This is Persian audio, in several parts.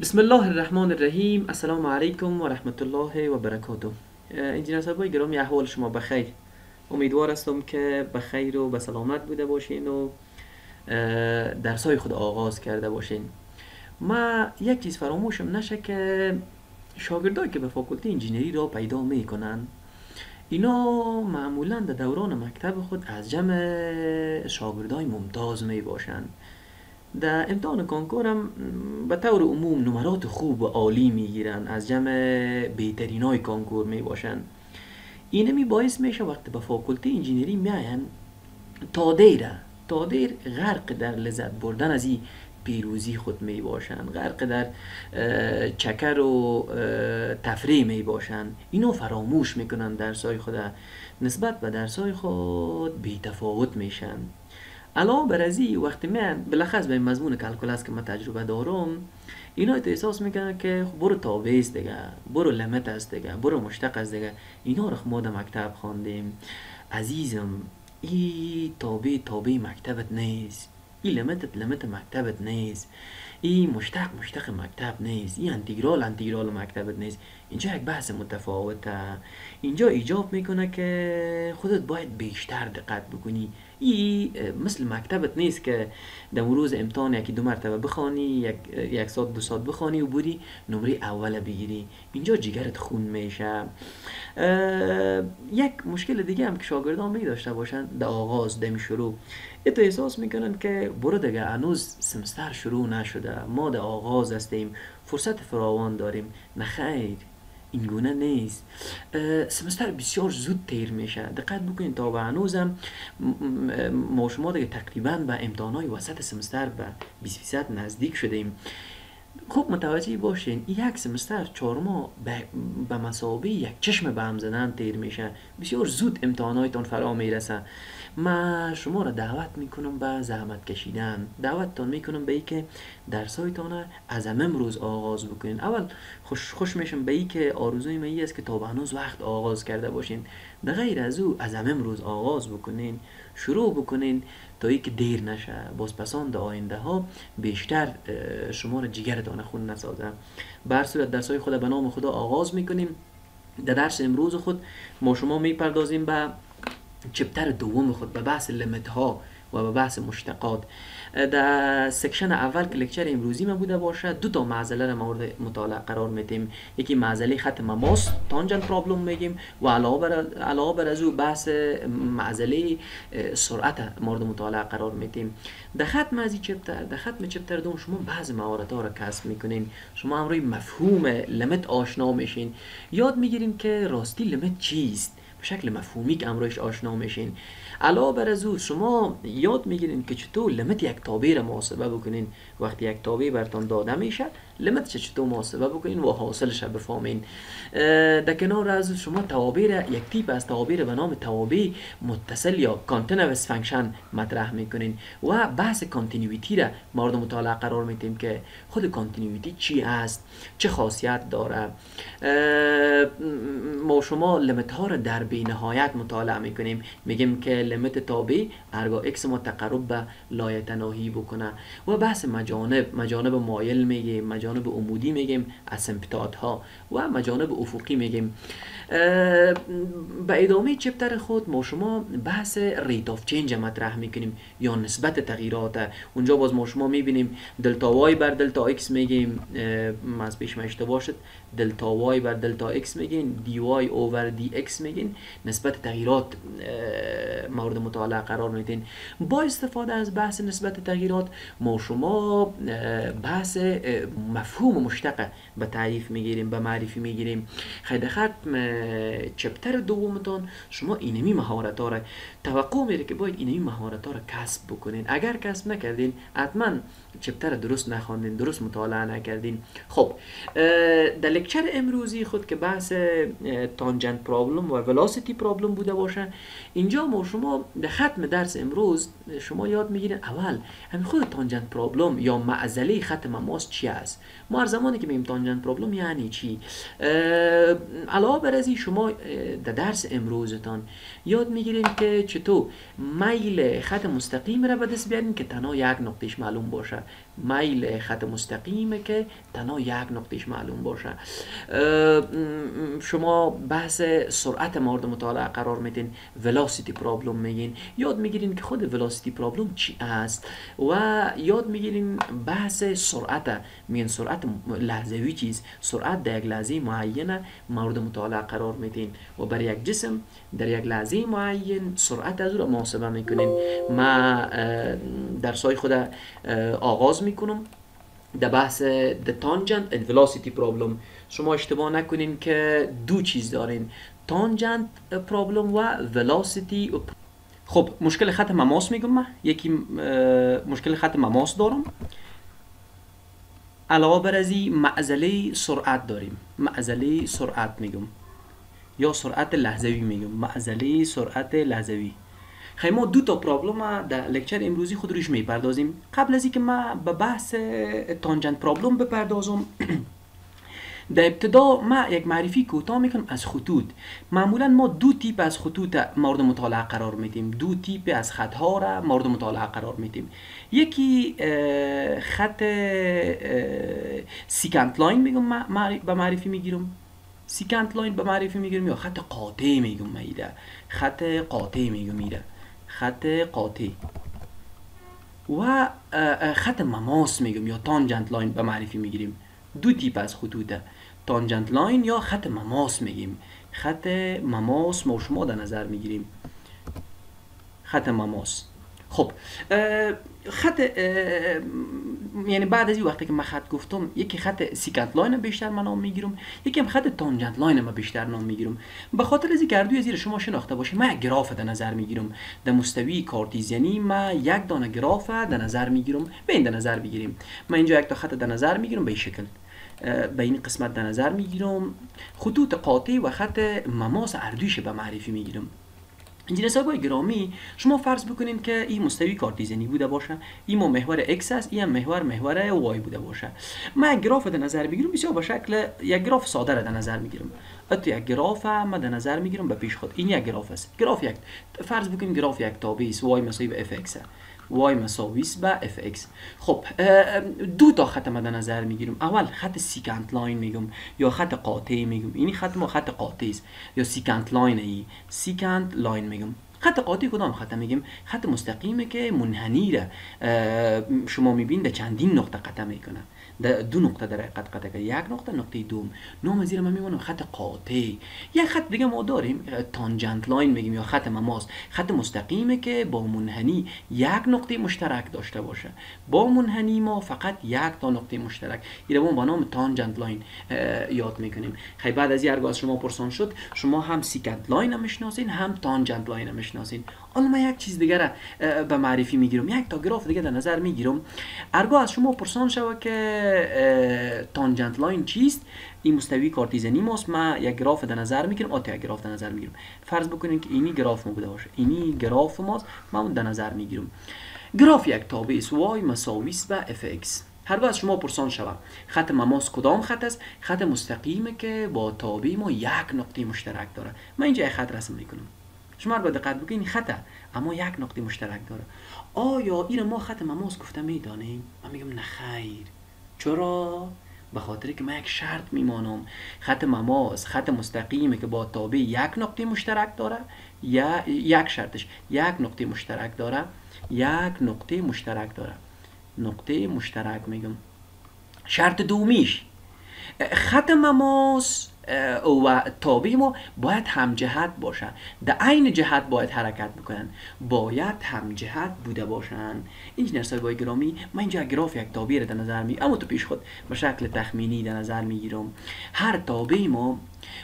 بسم الله الرحمن الرحیم السلام علیکم و رحمت الله و برکاته انجینر صاحب گرامی احوال شما بخیر امیدوار هستم که بخیر و به سلامت بوده باشین و درسای خود آغاز کرده باشین ما یک چیز فراموشم نشه که شاگردایی که به فاکولتی انجینری را پیدا می‌کنن اینا معمولا در دوران مکتب خود از جمع شاگردای ممتاز می باشند در امتحان کنکورم به طور عموم نمرات خوب و عالی می‌گیرن. از جمع بهترین های کنکور می باشن اینمی باعث میشه وقتی به فاکولتی انجینری میاین تا دیره تا دیر غرق در لذت بردن از این پیروزی خود می باشن غرق در چکر و تفریح می باشن اینو فراموش می‌کنن درسای خود نسبت به درسای خود بی تفاوت میشن. علاوه بر ازی وقتی من بلخص به مضمون calculus که من تجربه دارم اینا تو احساس می‌کنن که خب برو تابع است دیگه برو limit است دیگه برو مشتق است دیگه. اینا رو خب ما در مکتب خواندیم. عزیزم ای تابع تابع مکتبت نیست. ای limit ت limit مکتبت نیست. ای مشتق مشتق مکتب نیست. ای انتگرال انتگرال مکتبت نیست. اینجا یک بحث متفاوته. اینجا ایجاب می‌کنه که خودت باید بیشتر دقت بکنی. ای مثل مکتبت نیست که در روز امتحان یکی دو مرتبه بخوانی یک, یک ساعت دو ساعت بخوانی و بودی نمره اول بگیری. اینجا جگرت خون میشه. یک مشکل دیگه هم که شاگردان می داشته باشن در آغاز دمی شروع. اتو احساس می‌کنن که برو دیگه هنوز سمستر شروع نشده. ما در آغاز هستیم. فرصت فراوان داریم. نخیر این گونه نیست سمستر بسیار زود تیر میشه. دقت بکنید تا به هنوزم ما شما دیگه تقریبا به امتحانای وسط سمستر به 20 فیصد نزدیک شدیم. خوب متوجه باشین یک سمستر چهار ماه به مسابقه یک چشم به هم زدن تیر میشه. بسیار زود امتحانایتان فرا می‌رسه. ما شما را دعوت می‌کنم به زحمت کشیدن. دعوتتان می‌کنم به ای که درسایتان از امروز آغاز بکنین. اول خوش, خوش میشم به ای که آرزوی من است که تا هنوز وقت آغاز کرده باشین. در غیر از او از امروز آغاز بکنین. شروع بکنین تا ای که دیر نشه. باز پسان آینده ها بیشتر شما را جگرتان خون نسازه. بر صورت درسای خود به نام خدا آغاز می‌کنیم. در درس امروز خود ما شما می‌پردازیم به chapter دوم خود به بحث limit ها و به بحث مشتقات در section اول که lecture امروزی ما بوده باشه دو تا معضله را مورد مطالعه قرار میدیم. یکی معضله خط مماس تانجنت پرابلم میگیم و علاوه بر علاوه بر از او بحث معضله سرعت مورد مطالعه قرار میدیم. در ختم از چپتر در ختم چپتر دوم شما بعض مهارت ها را کسب می‌کنین. شما امروی مفهوم لمت آشنا میشین. یاد می‌گیرین که راستی لمت چیست؟ به شکل مفهومی که امروش آشنا میشین. علاوه بر از شما یاد می‌گیرین که چطور لمت یک تابع را محاسبه بکنین. وقتی یک تابع برتان داده میشه limit چطور محاسبه بکنین و حاصلش بفهمین در کنار از شما توابع یک تیپ از توابع به نام توابع متصل یا continuous function مطرح می‌کنین و بحث continuity را مورد مطالعه قرار میدیم که خود continuity چی است؟ چه خاصیت داره؟ ما شما limit ها را در بینهایت مطالعه می‌کنیم. میگیم که limit تابع ارگا x ما تقرب به لایتناهی بکنه و بحث مجانب مجانب مایل میگیم مجانب عمودی میگیم asymptote ها و مجانب افقی میگیم. به ادامه chapter خود ما شما بحث rate of change مطرح می‌کنیم یا نسبت تغییرات. اونجا باز ما شما می‌بینیم delta y بر delta x میگیم. از پیش ما اشتباه شد delta y بر delta x میگین dy over dx میگین. نسبت تغییرات مورد مطالعه قرار میدین. با استفاده از بحث نسبت تغییرات ما شما بحث مفهوم مشتق به تعریف می‌گیریم به معرفی می‌گیریم. خیلی ختم چپتر دومتان شما اینمی مهارت ها را توقع میره که باید اینمی مهارت ها را کسب بکنین. اگر کسب نکردین حتما چپتر درست نخواندین درست مطالعه نکردین. خب در لکچر امروزی خود که بحث تانجنت پرابلم و ولاسیتی پرابلم بوده باشه اینجا ما شما در ختم درس امروز شما یاد می‌گیرین اول همین خود تانجنت پرابلم یا معزله خط مماس چی است؟ ما هر زمانی که میگیم تانجنت پرابلم یعنی چی؟ علاوه بر از شما در درس امروزتان یاد می‌گیرین که چطور میل خط مستقیم را به دست بیارین که تنها یک نقطهش معلوم باشه. میل خط مستقیمه که تنها یک نقطهش معلوم باشه. شما بحث سرعت مورد مطالعه قرار میدین ولاسیتی پرابلم میگین. یاد می‌گیرین که خود ولاسیتی پرابلم چی است و یاد می‌گیرین بحث سرعت میگن سرعت لحظوی چیز. سرعت در یک لحظه معینه مورد مطالعه قرار میدین. و بر یک جسم در یک لحظه معین سرعت از او را محاسبه می‌کنین. ما در سای خود آغاز می‌کنم. در بحث the tangent and velocity problem. شما اشتباه نکنین که دو چیز دارین. Tangent problem و velocity خب مشکل خط مماس میگم من. یکی مشکل خط مماس دارم. علاوه بر از معزله سرعت داریم. معزله سرعت میگم. یا سرعت لحظوی میگم. معزله سرعت لحظوی. خیلی ما دو تا پرابلم در لکچر امروزی خود روش می‌پردازیم. قبل از اینکه ما به بحث تانجنت پرابلم بپردازم در ابتدا ما یک معرفی کوتاه می‌کنم از خطوط. معمولا ما دو تیپ از خطوط مورد مطالعه قرار میدیم. دو تیپ از خطها را مورد مطالعه قرار میدیم. یکی خط secant line میگم به معرفی می‌گیرم. secant line به معرفی می‌گیرم یا خط قاطع میگم میده خط قاطع میگم میده خط قاطع و خط مماس میگم یا tangent line به معرفی می‌گیریم. دو تیپ از خطوطه. tangent line یا خط مماس میگیم. خط مماس ما شما در نظر می‌گیریم. خط مماس. خب خط یعنی بعد از این وقتی که من خط گفتم یکی خط secant line بیشتر من نام می‌گیرم یکی هم خط tangent line من بیشتر نام می‌گیرم. به خاطر از اینکه زیر شما شناخته باشه من یک گراف در نظر می‌گیرم. در مستوی کارتیزیانی ما یک دانه گراف در نظر می‌گیرم. به این در نظر بگیریم. من اینجا یک تا خط در نظر می‌گیرم به این شکل. به این قسمت در نظر می‌گیرم. خطوط قاطع و خط مماس هردویش به معرفی می‌گیرم. انجینر های گرامی شما فرض بکنید که این مستوی کارتیزنی بوده باشه این محور x است این محور محور y بوده باشه. یک گراف در نظر بگیرم بسیار به شکل یک گراف ساده را در نظر می‌گیرم. اتو یک گراف ما در نظر می‌گیرم به پیش خود. این یک گراف است. گراف یک فرض بکنید گراف یک تابع است y مساوی به fx y مساوی است به fx خب دو تا خط مد نظر می‌گیریم. اول خط secant line میگم یا خط قاطع میگم. این خط ما خط قاطع است. یا secant line ای. secant line میگم. خط قاطع کدام خط میگیم؟ خط مستقیمه که منحنی را شما می‌بینید چندین نقطه قطع می‌کنه. دو نقطه در حقیقت قطع کرد. یک نقطه نقطه دوم. نام زیر ما میمونه خط قاطع. یک خط دیگه ما داریم tangent line میگیم یا خط مماس. خط مستقیمه که با منحنی یک نقطه مشترک داشته باشه. با منحنی ما فقط یک تا نقطه مشترک. این ما با نام tangent line یاد می‌کنیم. خیلی بعد از یه از شما پرسان شد شما هم secant line هم می‌شناسین هم tangent line هم می‌شناسین. حالا من یک چیز دیگه به معرفی می‌گیرم. یک تا گراف دیگه در نظر می‌گیرم. ارگاه از شما پرسان شود که tangent line چیست؟ این مستوی کارتیزنی ماست. من یک گراف در نظر می‌گیرم. آتا یک گراف در نظر می‌گیرم. فرض بکنید که اینی گراف ما بوده باشه. اینی گراف ماست. من در نظر می‌گیرم. گراف یک تابع است. y مساوی است به fx هر از شما پرسان شود. خط مماس کدام خط است؟ خط مستقیمه که با تابع ما یک نقطه مشترک داره. من اینجا خط رسم می‌کنم. شما با دقت بکنید خطه. اما یک نقطه مشترک داره. آیا این ما خط مماس گفته می‌دانیم؟ من میگم نه خیر. چرا؟ به خاطر که من یک شرط میمانم. خط مماس خط مستقیمه که با تابع یک نقطه مشترک داره. یا یک شرطش یک نقطه مشترک داره. یک نقطه مشترک داره. نقطه مشترک میگم. شرط دومیش. خط مماس و تابع ما باید هم جهت باشن. در عین جهت باید حرکت بکنن. باید هم جهت بوده باشن. انجینر صاحبای گرامی من اینجا گراف یک تابع در نظر می اما تو پیش خود به شکل تخمینی در نظر می‌گیرم هر تابع ما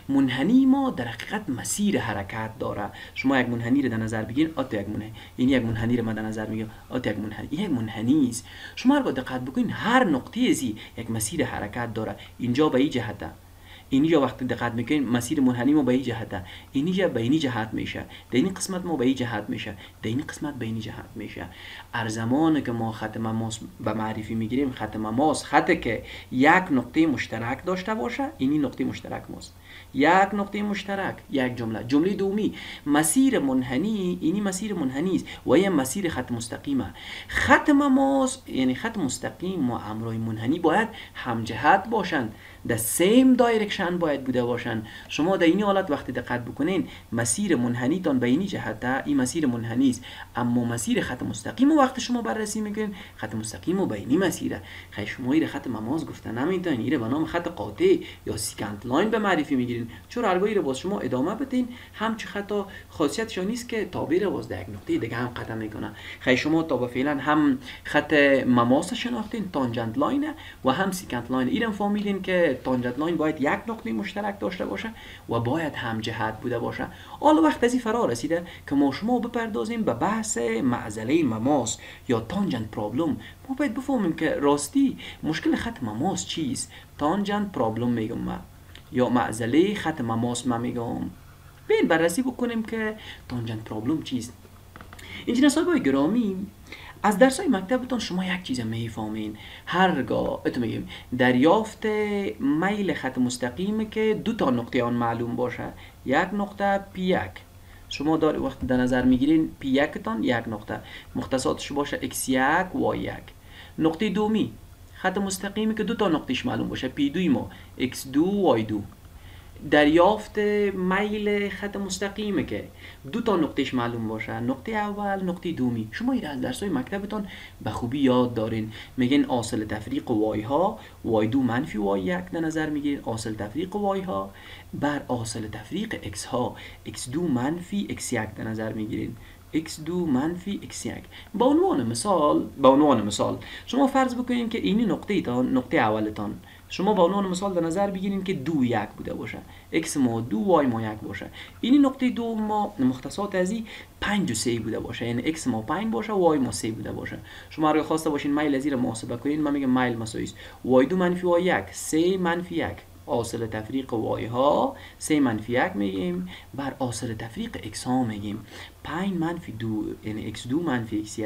منحنی ما در حقیقت مسیر حرکت داره. شما یک منحنی رو در نظر بگیرید آت یک منحنی. این یک منحنی رو من در نظر می‌گیرم آت یک منحنی. این یک منحنی است. شما اگر دقت بکنید هر نقطه ازی یک مسیر حرکت داره. اینجا به این جهت. اینجا وقتی دقت می‌کنین مسیر منحنی ما به این جهته اینجا به این جهت میشه. در این قسمت ما به این جهت میشه. در این قسمت به این جهت میشه. ار زمان که ما خط مماس به معرفی می‌گیریم خط مماس خطی که یک نقطه مشترک داشته باشه اینی نقطه مشترک ماست. یک نقطه مشترک یک جمله. جمله دومی مسیر منحنی اینی مسیر منحنی است و یه مسیر خط مستقیمه خط مماس یعنی خط مستقیم و امرای منحنی باید همجهت باشند. در same direction باید بوده باشن. شما در این حالت وقتی دقت بکنین مسیر منحنی تان به اینی جهت این مسیر منحنی است. اما مسیر خط مستقیم و وقتی شما بررسی می‌کنین خط مستقیم و به اینی مسیره خیلی شما ایره خط مماس گفته نمی‌تونین ایره به نام خط قاطع یا secant line به معرفی می‌گیرین. چون هرگاه ایره باز شما ادامه بدین همچه خطا خاصیتش نیست که تابع ره باز در یک نقطه دیگه هم قطع می‌کنه خیلی شما تا به فعلا هم خط مماس شناختین tangent line و هم secant line ایرم فهمیدین که tangent line باید یک نقطه مشترک داشته باشه و باید هم جهت بوده باشه. حالا وقت از این فرا رسیده که ما شما بپردازیم به بحث معضله مماس یا تانجنت پرابلم. ما باید بفهمیم که راستی مشکل خط مماس چیست؟ تانجنت پرابلم میگم ما یا معزله خط مماس ما میگم. بین بررسی بکنیم که تانجنت پرابلم چیست. اینجا صاحب گرامی از درس های مکتبتون شما یک چیز می‌فهمین. هرگاه میگیم دریافت میل خط مستقیم که دو تا نقطه آن معلوم باشه. یک نقطه پی یک. شما دار وقت در نظر می‌گیرین پی یک تان یک نقطه. مختصاتش باشه x یک و یک. نقطه دومی. خط مستقیمی که دو تا نقطهش معلوم باشه. پی دوی ما. x دو y دو. دریافت میل خط مستقیمه که دو تا نقطهش معلوم باشه نقطه اول نقطه دومی. شما این از درس های مکتبتان به خوبی یاد دارین. میگن آصل تفریق وای ها وای دو منفی وای یک در نظر می‌گیرین. آصل تفریق وای ها بر آصل تفریق x ها x دو منفی x یک در نظر می‌گیرین. X2 منفی x1 با عنوان مثال با عنوان مثال شما فرض بکنید که این نقطه تان نقطه اولتان شما به عنوان مثال در نظر بگیرید که دو یک بوده باشه. X ما دو y ما یک باشه. این نقطه دو ما مختصات از این 5 و 3 بوده باشه. یعنی x ما 5 باشه y ما 3 بوده باشه. شما اگه خواسته باشین میل از محاسبه کنین من میگم میل مساوی است. Y دو منفی y یک 3 منفی یک. آصل تفریق وای ها 3 منفی 1 میگیم. بر آصل تفریق x ها میگیم. 5 منفی 2 یعنی x2 منفی x1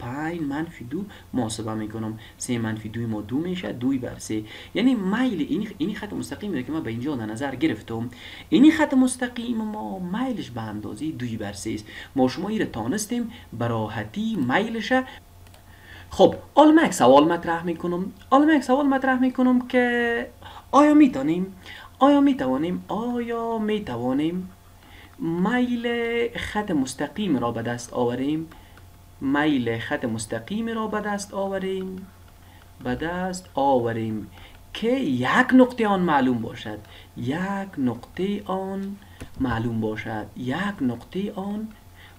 پای منفی دو محاسبه می‌کنم. سه منفی دوی ما دو میشه دوی بر سه. یعنی میل این این خط مستقیم که ما به اینجا در نظر گرفتم. این خط مستقیم ما میلش به اندازه دوی بر سه است. ما شما ایره تانستیم براحتی میلش خب حالا یک سوال مطرح می‌کنم. حالا یک سوال مطرح می‌کنم که آیا می‌تونیم آیا می‌توانیم؟ آیا می‌توانیم میل خط مستقیم را به دست آوریم؟ میل خط مستقیم را به دست آوریم به دست آوریم که یک نقطه آن معلوم باشد یک نقطه آن معلوم باشد یک نقطه آن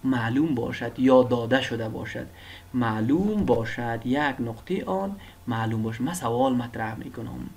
معلوم باشد یا داده شده باشد. معلوم باشد یک نقطه آن معلوم باشد من سوال مطرح می‌کنم.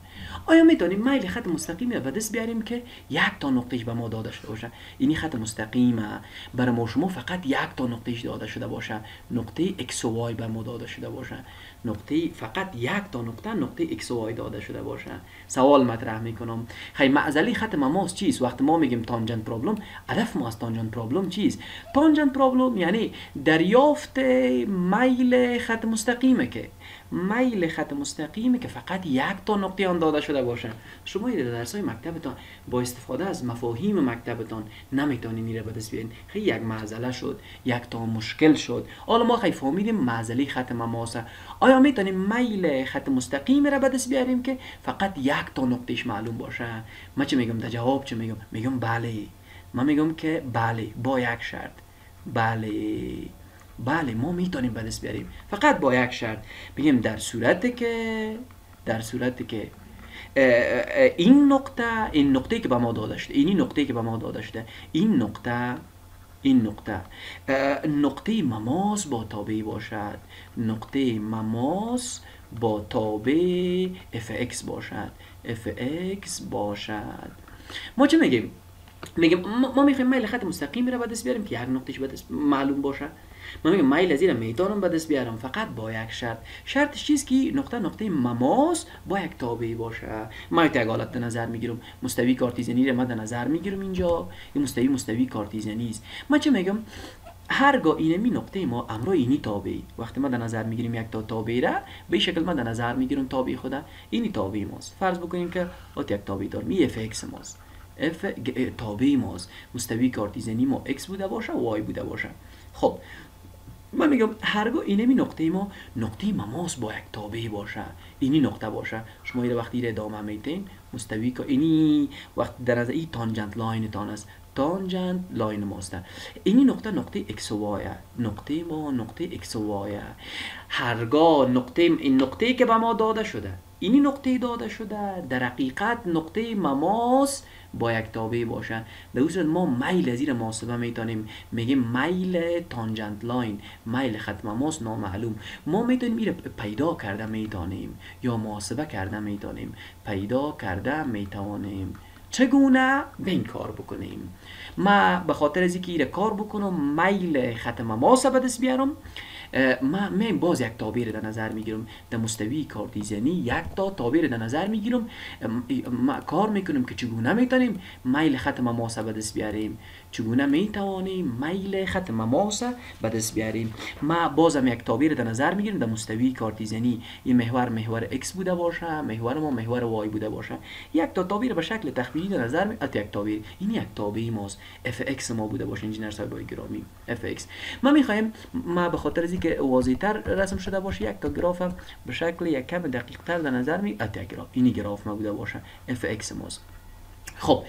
آیا می‌تونیم میل خط مستقیم به دست بیاریم که یک تا نقطهش به ما داده شده باشه؟ اینی خط مستقیمه برای ما شما فقط یک تا نقطهش داده شده باشه. نقطه x و y به ما داده شده باشه. نقطه فقط یک تا نقطه نقطه x و y داده شده باشه. سوال مطرح می‌کنم. خیلی معزلی خط مماس چیست؟ وقتی ما میگیم تانجنت پرابلم هدف ما از تانجنت پرابلم چیست؟ تانجنت پرابلم یعنی دریافت میل خط مستقیمه که میل خط مستقیمی که فقط یک تا نقطه آن داده شده باشه. شما در درس های مکتبتان با استفاده از مفاهیم مکتبتان نمی‌تونین میره به دست بیارین خیلی یک معضله شد یک تا مشکل شد. حالا ما خیلی فهمیدیم معضله خط مماسه. آیا می‌تونیم میل خط مستقیم را به دست بیاریم که فقط یک تا نقطهش معلوم باشه؟ من چه میگم؟ در جواب چه میگم؟ میگم بله. من میگم که بله با یک شرط. بله. بله ما می‌تونیم به دست بیاریم. فقط با یک شرط. بگیم در صورت که در صورت که این نقطه این نقطه که به ما داده شده اینی نقطه که به ما داده شده این نقطه این نقطه. نقطه مماس با تابعی باشد. نقطه مماس با تابع fx باشد. fx باشد. ما چه میگیم؟ میگیم ما می‌خوایم میل خط مستقیم را به دست بیاریم که یک نقطهش به معلوم باشه. من میگم میل از می‌تونم به دست بیارم. فقط با یک شرط. شرطش چیست که نقطه نقطه مماس با یک تابعی باشه. ما یک حالت نظر می‌گیرم. مستوی کارتیزنی رو ما در نظر می‌گیرم اینجا. این مستوی مستوی کارتیزنی است. من چه میگم؟ هرگاه اینمی نقطه ما امرو اینی تابعی. وقتی ما در نظر می‌گیریم یک تا تابعی را به شکل ما در نظر می‌گیرم تابع خوده اینی تابعی ماست. فرض بکنیم که ات یک تابعی دارم این f x ماست. f تابعی ماست. مستوی کارتیزنی ما x بوده باشه و y بوده باشه. خب من میگم هرگاه اینمی نقطه ما نقطه مماس با یک تابعی باشه. اینی نقطه باشه. شما ایره وقتی ایره ادامه میتین مستوی که اینی وقت در از این tangent line تان است. tangent line ماست. اینی نقطه نقطه x و y نقطه ما نقطه x و y هرگاه نقطه این نقطه که به ما داده شده اینی نقطه داده شده در حقیقت نقطه مماس با یک تابع باشه به اون صورت ما میل این محاسبه می‌تونیم. میگیم میل تانجنت لاین میل خط مماس نامعلوم. ما می‌تونیم این پیدا کرده می‌تونیم یا محاسبه کرده می‌تونیم. پیدا کرده می‌توانیم چگونه؟ به این کار بکنیم. ما به خاطر از اینکه کار بکنم میل خط مماس به دست بیارم. ما من باز یک تعبیر در نظر می‌گیرم. در مستوی کارتیزنی یک تا تعبیر در نظر می‌گیرم. ما کار می‌کنیم که چگونه می‌تونیم میل خط مماسه به دست بیاریم. چگونه می‌توانیم میل خط مماسه به دست بیاریم؟ ما بازم یک تعبیر در نظر می‌گیریم در مستوی کارتیزنی این محور محور x بوده باشه محور ما محور y بوده باشه. یک تا تابع ره به شکل تخمینی در نظر می یک تابع ره. این یک تابع ماست. F ما بوده باشه انجینر صاحب گرامی. F ما می‌خوایم ما به خاطر از که واضح تر رسم شده باشه یک تا گراف به شکل یک کم دقیق تر در نظر می ات گراف. اینی گراف ما بوده باشه. x ماست. خب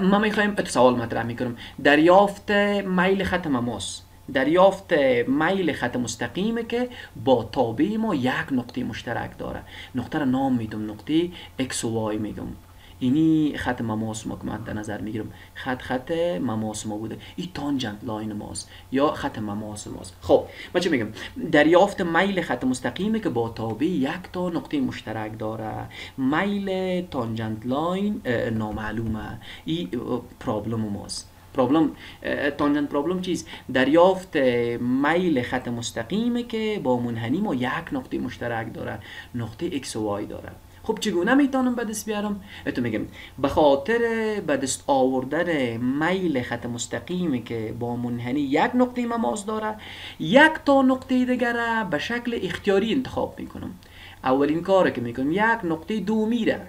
ما می‌خوایم سوال مطرح می‌کنم. دریافت میل خط مماس دریافت میل خط مستقیمه که با تابع ما یک نقطه مشترک داره. نقطه را نام میدم نقطه x و y میگم. اینی خط مماس ما که من در نظر می‌گیرم خط خط مماس ما بوده. این tangent line ماست یا خط مماس ماست. خب من چه میگم؟ دریافت میل خط مستقیمه که با تابع یک تا نقطه مشترک داره. میل tangent line نامعلومه. این problem ماست. problem tangent problem چیز؟ دریافت میل خط مستقیمه که با منحنی ما یک نقطه مشترک داره. نقطه x و y داره. خب چگونه می‌تونم به دست بیارم؟ اتو میگم به خاطر به دست آوردن میل خط مستقیمی که با منحنی یک نقطه مماس داره یک تا نقطه دیگر به شکل اختیاری انتخاب می‌کنم. اولین کار که می‌کنم یک نقطه دو میره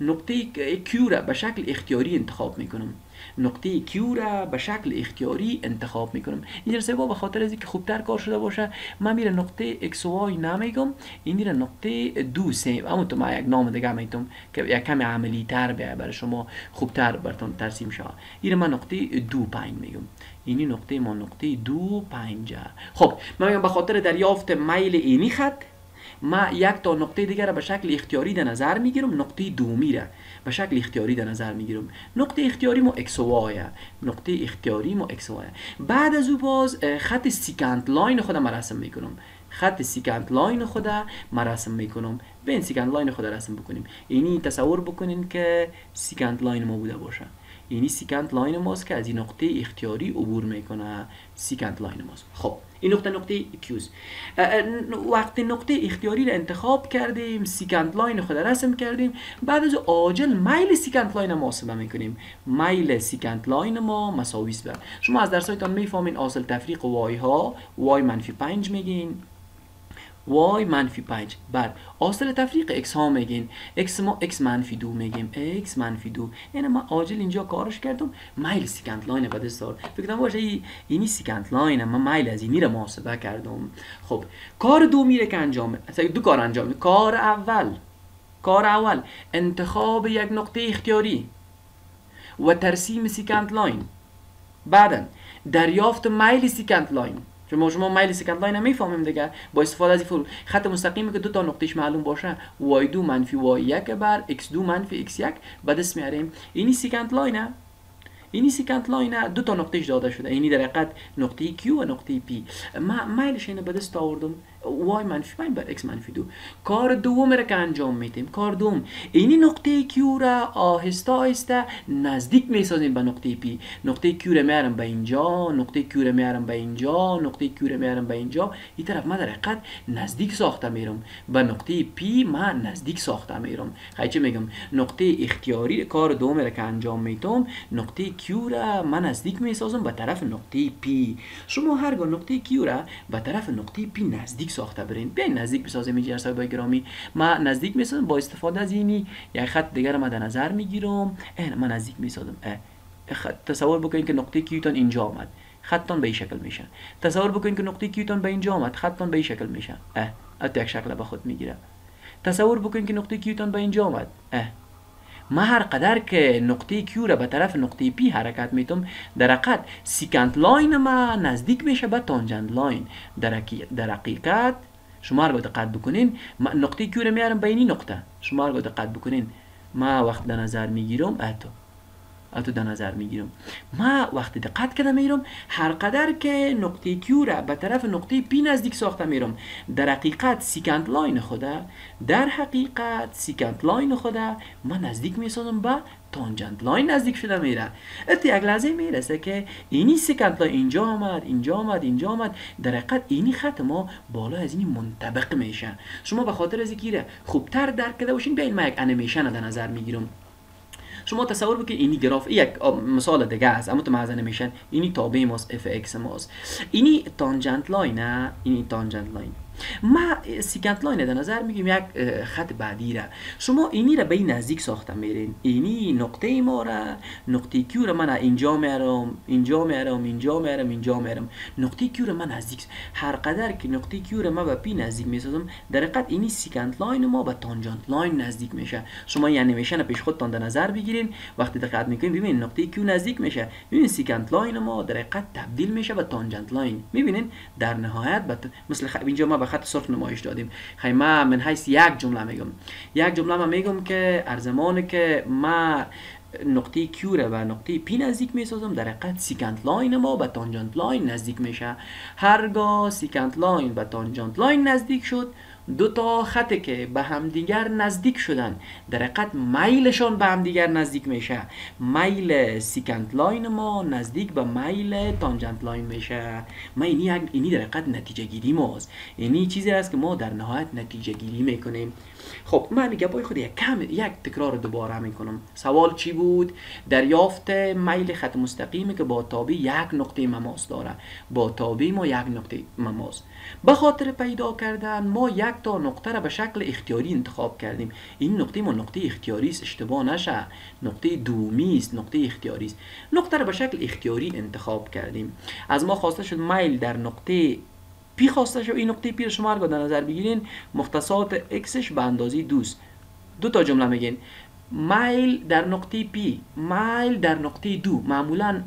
نقطه کیو را به شکل اختیاری انتخاب می‌کنم. نقطه کیو را به شکل اختیاری انتخاب می‌کنم. این سه به خاطر از اینکه خوبتر کار شده باشه من میره نقطه x و y نمیگم این میره نقطه دو سیم اما تو ما یک نام دیگه می‌تونم که یک کمی عملی تر بیه برای شما خوبتر براتون ترسیم شود. این من نقطه دو پنج میگم. اینی نقطه ما نقطه دو پنج. خب من میگم به خاطر دریافت میل اینی خط ما یک تا نقطه دیگر را به شکل اختیاری در نظر می‌گیرم نقطه دومی را. به شکل اختیاری در نظر می‌گیرم. نقطه اختیاری x و y نقطه اختیاری x و y بعد از او باز خط secant line خودم رسم می‌کنم. خط secant line خود ما رسم می‌کنم. به این line خود رسم بکنیم. اینی تصور بکنین که secant line ما بوده باشه. اینی secant line ماست که از این نقطه اختیاری عبور می‌کنه. secant line ماست. خب این نقطه نقطه Q س. وقتی نقطه اختیاری رو انتخاب کردیم secant line خود رسم کردیم. بعد از آجل میل secant line ما محاسبه می‌کنیم. میل secant line ما مساوی است شما از درسایتان می‌فهمین حاصل تفریق y ها y منفی 5 میگین. Y منفی 5 بعد حاصل تفریق x ها میگین. X ما x منفی دو میگیم. X منفی دو. یعنی ما عاجل اینجا کارش کردم. میل secant line به دست دار فکر باشه اینی secant line ما میل از اینی رو محاسبه کردم. خب. کار دو میره که انجام دو کار انجام کار اول. کار اول. انتخاب یک نقطه اختیاری و ترسیم secant line. بعدا دریافت میل secant line. چون شما میل secant line می‌فهمیم دیگه. با استفاده از این خط مستقیمی که دو تا نقطهش معلوم باشه y2 منفی y1 بر x2 منفی x1 به دست میاریم. اینی secant line ه اینی secant line دو تا نقطهش داده شده. اینی در حقیقت نقطه Q و نقطه P. ما میلش اینه به دست آوردم. Y منفی 5 بر x منفی دو. کار دوم را که انجام میدیم کار دوم. اینی نقطه Q را آهسته آهسته نزدیک می‌سازیم به نقطه P نقطه Q را میارم به اینجا نقطه Q را میارم به اینجا نقطه Q را میارم به اینجا. این طرف من در حقیقت نزدیک ساخته میرم. به نقطه P من نزدیک ساخته میرم. چه میگم؟ نقطه اختیاری کار دوم را که انجام میتم نقطه Q را من نزدیک می‌سازم به طرف نقطه P شما هرگاه نقطه Q را به طرف نقطه P نزدیک ساخته برین بیاین نزدیک بسازیم اینجا صاحب گرامی. ما نزدیک می‌سازم با استفاده از اینی یک خط دیگر ما در نظر می‌گیرم. من نزدیک می‌سازم. تصور بکنید که نقطه Q تان اینجا آمد. خطتان به این شکل میشه. تصور بکنید که نقطه Q تان به اینجا آمد. خطتان به این شکل میشه. اه یک شکل به خود می‌گیره. تصور بکنید که نقطه Q تان به اینجا آمد. اه ما هر قدر که نقطه Q را به طرف نقطه P حرکت میتم در حقیقت secant line ما نزدیک میشه به tangent line در حقیقت شما رو دقت بکنین نقطه Q رو میارم به این نقطه. شما رو دقت بکنین. ما وقت در نظر می‌گیرم اتو. اتو در نظر می‌گیرم. ما وقتی دقت کردم میرم هر قدر که نقطه Q را به طرف نقطه P نزدیک ساخته میرم در حقیقت secant line خوده در حقیقت secant line خوده من نزدیک می‌سازم به tangent line نزدیک شده میره. ات یک لحظه می‌رسه که اینی secant line اینجا آمد اینجا آمد اینجا آمد در حقیقت اینی خط ما بالا از اینی منطبق میشه. شما به خاطر از خوبتر درک کرده باشین بیاین ما یک انیمیشن در نظر می‌گیرم. شما تصور بکنید اینی گراف یک مثال دیگه است اما تو محض انیمیشن اینی تابع ماست f x ماست. اینی tangent line اینی tangent line ما secant line در نظر میگیم یک خط بعدی را. شما اینی را به این نزدیک ساخته میرین. اینی نقطه ما را نقطه Q را من اینجا میارم اینجا میارم اینجا میارم اینجا میارم نقطه Q را من نزدیک هر قدر که نقطه Q را من به P نزدیک می‌سازم در حقیقت اینی secant line ما به tangent line نزدیک میشه. شما این انیمیشن پیش خودتان در نظر بگیرین. وقتی دقت می‌کنین ببینید نقطه Q نزدیک میشه. ببینید secant line ما در حقیقت تبدیل میشه به tangent line. می‌بینین؟ در نهایت مثل اینجا ما خط سرخ نمایش دادیم. خیلی ما من حیث یک جمله میگم. یک جمله ما میگم که هر زمانی که ما نقطه Q و نقطه P نزدیک می‌سازم در حقیقت secant line ما به tangent line نزدیک میشه. هرگاه secant line به tangent line نزدیک شد دو تا خطی که به همدیگر نزدیک شدن. در حقیقت میلشان به همدیگر نزدیک میشه. میل secant line ما نزدیک به میل tangent line میشه. ما اینی, اینی در حقیقت نتیجه گیری ماست. اینی چیزی است که ما در نهایت نتیجه گیری می‌کنیم. خب من بای خود یک کم یک تکرار دوباره می‌کنم. سوال چی بود؟ دریافت میل خط مستقیمی که با تابع یک نقطه مماس داره. با تابع ما یک نقطه مماس. به خاطر پیدا کردن ما یک تا نقطه را به شکل اختیاری انتخاب کردیم. این نقطه ما نقطه اختیاری است اشتباه نشه. نقطه دومی است نقطه اختیاری است. نقطه را به شکل اختیاری انتخاب کردیم. از ما خواسته شد میل در نقطه P خواسته شد. این نقطه P رو شما در نظر بگیرین. مختصات x ش به اندازه دو است. دو تا جمله میگین. میل در نقطه P میل در نقطه دو معمولا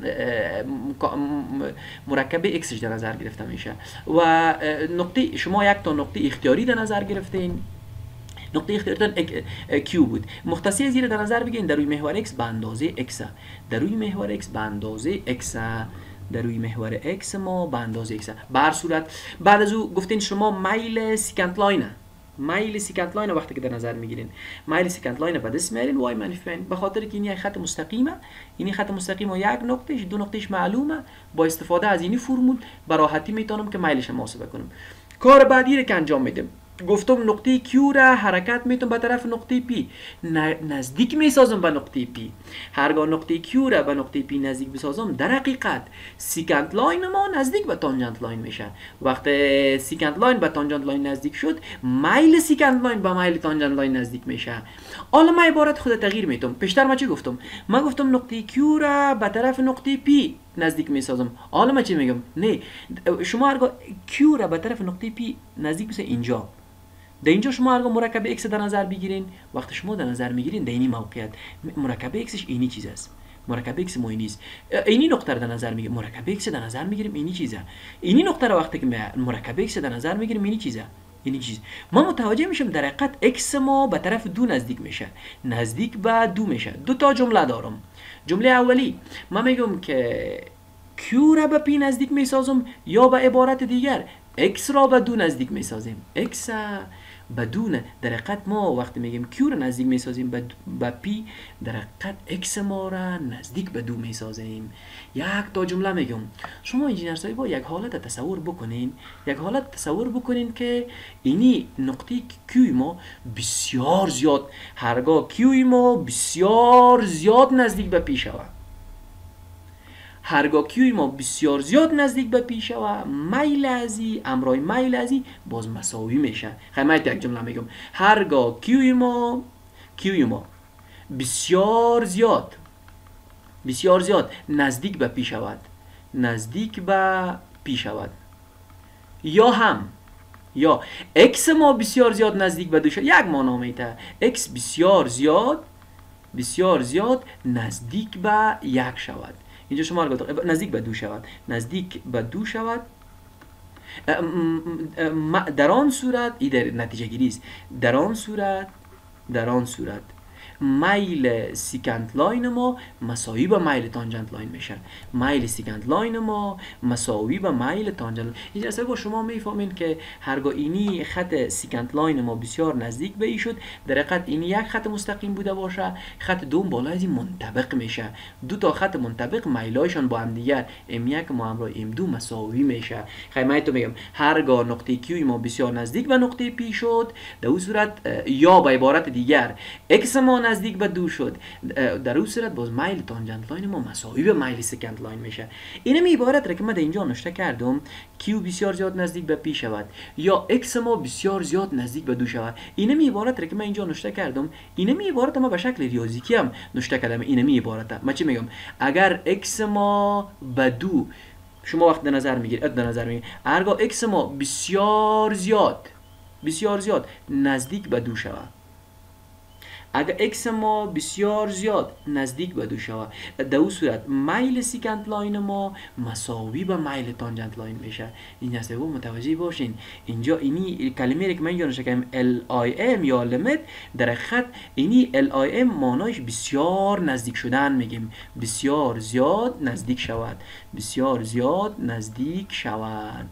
مرکب x ش در نظر گرفته میشه و نقطه شما یک تا نقطه اختیاری در نظر گرفتین نقطه اختیارتان Q بود مختصی زیر در نظر بگیرین در روی محور اکس به اندازه اکس در روی محور اکس به اندازه اکس در روی محور اکس ما به اندازه اکس بر صورت بعد از او گفتین شما میل secant line ه میل secant line وقتی که در نظر می‌گیرین. میل secant line به دست میارین. y منفی به خاطر که این یک خط مستقیمه. این خط مستقیم و یک نقطهش دو نقطهش معلومه. با استفاده از این فرمول به راحتی می‌تونم که میلش محاسبه کنم. کار بعدی رو که انجام میدم. گفتم نقطه Q را حرکت می‌تونم به طرف نقطه P. نزدیک می‌سازم به نقطه P. هرگاه نقطه Q را به نقطه P نزدیک بسازم در حقیقت secant line ما نزدیک به tangent line میشه. وقتی secant line به tangent line نزدیک شد میل secant line به میل tangent line نزدیک میشه. حالا من عبارت خود تغییر می‌تونم پیشتر ما چی گفتم؟ من گفتم نقطه Q را به طرف نقطه P نزدیک می‌سازم. حالا من چی میگم؟ نه شما هرگاه Q را به طرف نقطه P نزدیک بسازید اینجا. در اینجا شما اگر مرکب x در نظر بگیرین وقتی شما در نظر می‌گیرین در اینی موقعیت. مرکب xش اینی چیز است. مرکب x ما نیست. اینی نقطه در نظر می‌گیریم. مرکب x در نظر می‌گیریم اینی چیزه. اینی نقطه رو وقتی که مرکب x در نظر می‌گیریم اینی چیزه. اینی چیز. ما متوجه میشیم در حقیقت x ما به طرف دو نزدیک میشه. نزدیک به دو میشه. دو تا جمله دارم. جمله اولی ما میگم که Q را به P نزدیک می‌سازم یا به عبارت دیگر x را به دو نزدیک می‌سازیم. X به دو در حقیقت ما وقتی میگیم Q رو نزدیک می‌سازیم به P در حقیقت x ما را نزدیک به دو می‌سازیم. یک تا جمله میگم. شما انجینر با یک حالت تصور بکنین یک حالت تصور بکنین که اینی نقطه Q ی ما بسیار زیاد هرگاه کیوی ما بسیار زیاد نزدیک به پی شود. هرگاه ما بسیار زیاد نزدیک به پیش و میل ازی امرای میل ازی باز مساوی میشه خیلی یک جمله میگم. هرگاه کیوی ما کیوی ما بسیار زیاد بسیار زیاد نزدیک به پیش شود نزدیک به پیش شود. یا هم یا x ما بسیار زیاد نزدیک به دو شود یک مانا میته x بسیار زیاد بسیار زیاد نزدیک به یک شود. اینجا شما نزدیک به دو شود. نزدیک به دو شود. در آن صورت این در نتیجه گیری است. در آن صورت در آن صورت. میل secant line ما مساوی به میل tangent line میشه. میل secant line ما مساوی به میل tangent این اصلا با شما می‌فهمین که هرگاه اینی خط secant line ما بسیار نزدیک به ای شد در حقیقت اینی یک خط مستقیم بوده باشه خط دوم بالا از این منطبق میشه. دو تا خط منطبق میلایشان با هم دیگر ام یک ما همراه ام دو مساوی میشه. خیلی تو میگم هرگاه نقطه Q ی ما بسیار نزدیک به نقطه P شد در صورت یا به عبارت دیگر x ما نزدیک به دو شد. در اون صورت باز میل tangent line ما مساوی به میل secant line میشه. اینم عبارت را که من اینجا نشته کردم Q بسیار زیاد نزدیک به P شود یا x ما بسیار زیاد نزدیک به دو شود. اینم عبارت را که من اینجا نشته کردم. اینم عبارت ما به شکل ریاضیکی هم نشته کردم. اینم عبارت من چی میگم؟ اگر x ما به دو شما وقت در نظر می‌گیرید در نظر می‌گیرید. هرگاه x ما بسیار زیاد بسیار زیاد نزدیک به دو شود. اگر x ما بسیار زیاد نزدیک به دو شود در اون صورت میل secant line ما مساوی به میل tangent line میشه. این است متوجه باشین. اینجا اینی کلمه که من اینجا نشکم LIM یا limit در خط اینی LIM مانایش بسیار نزدیک شدن میگیم. بسیار زیاد نزدیک شود. بسیار زیاد نزدیک شود.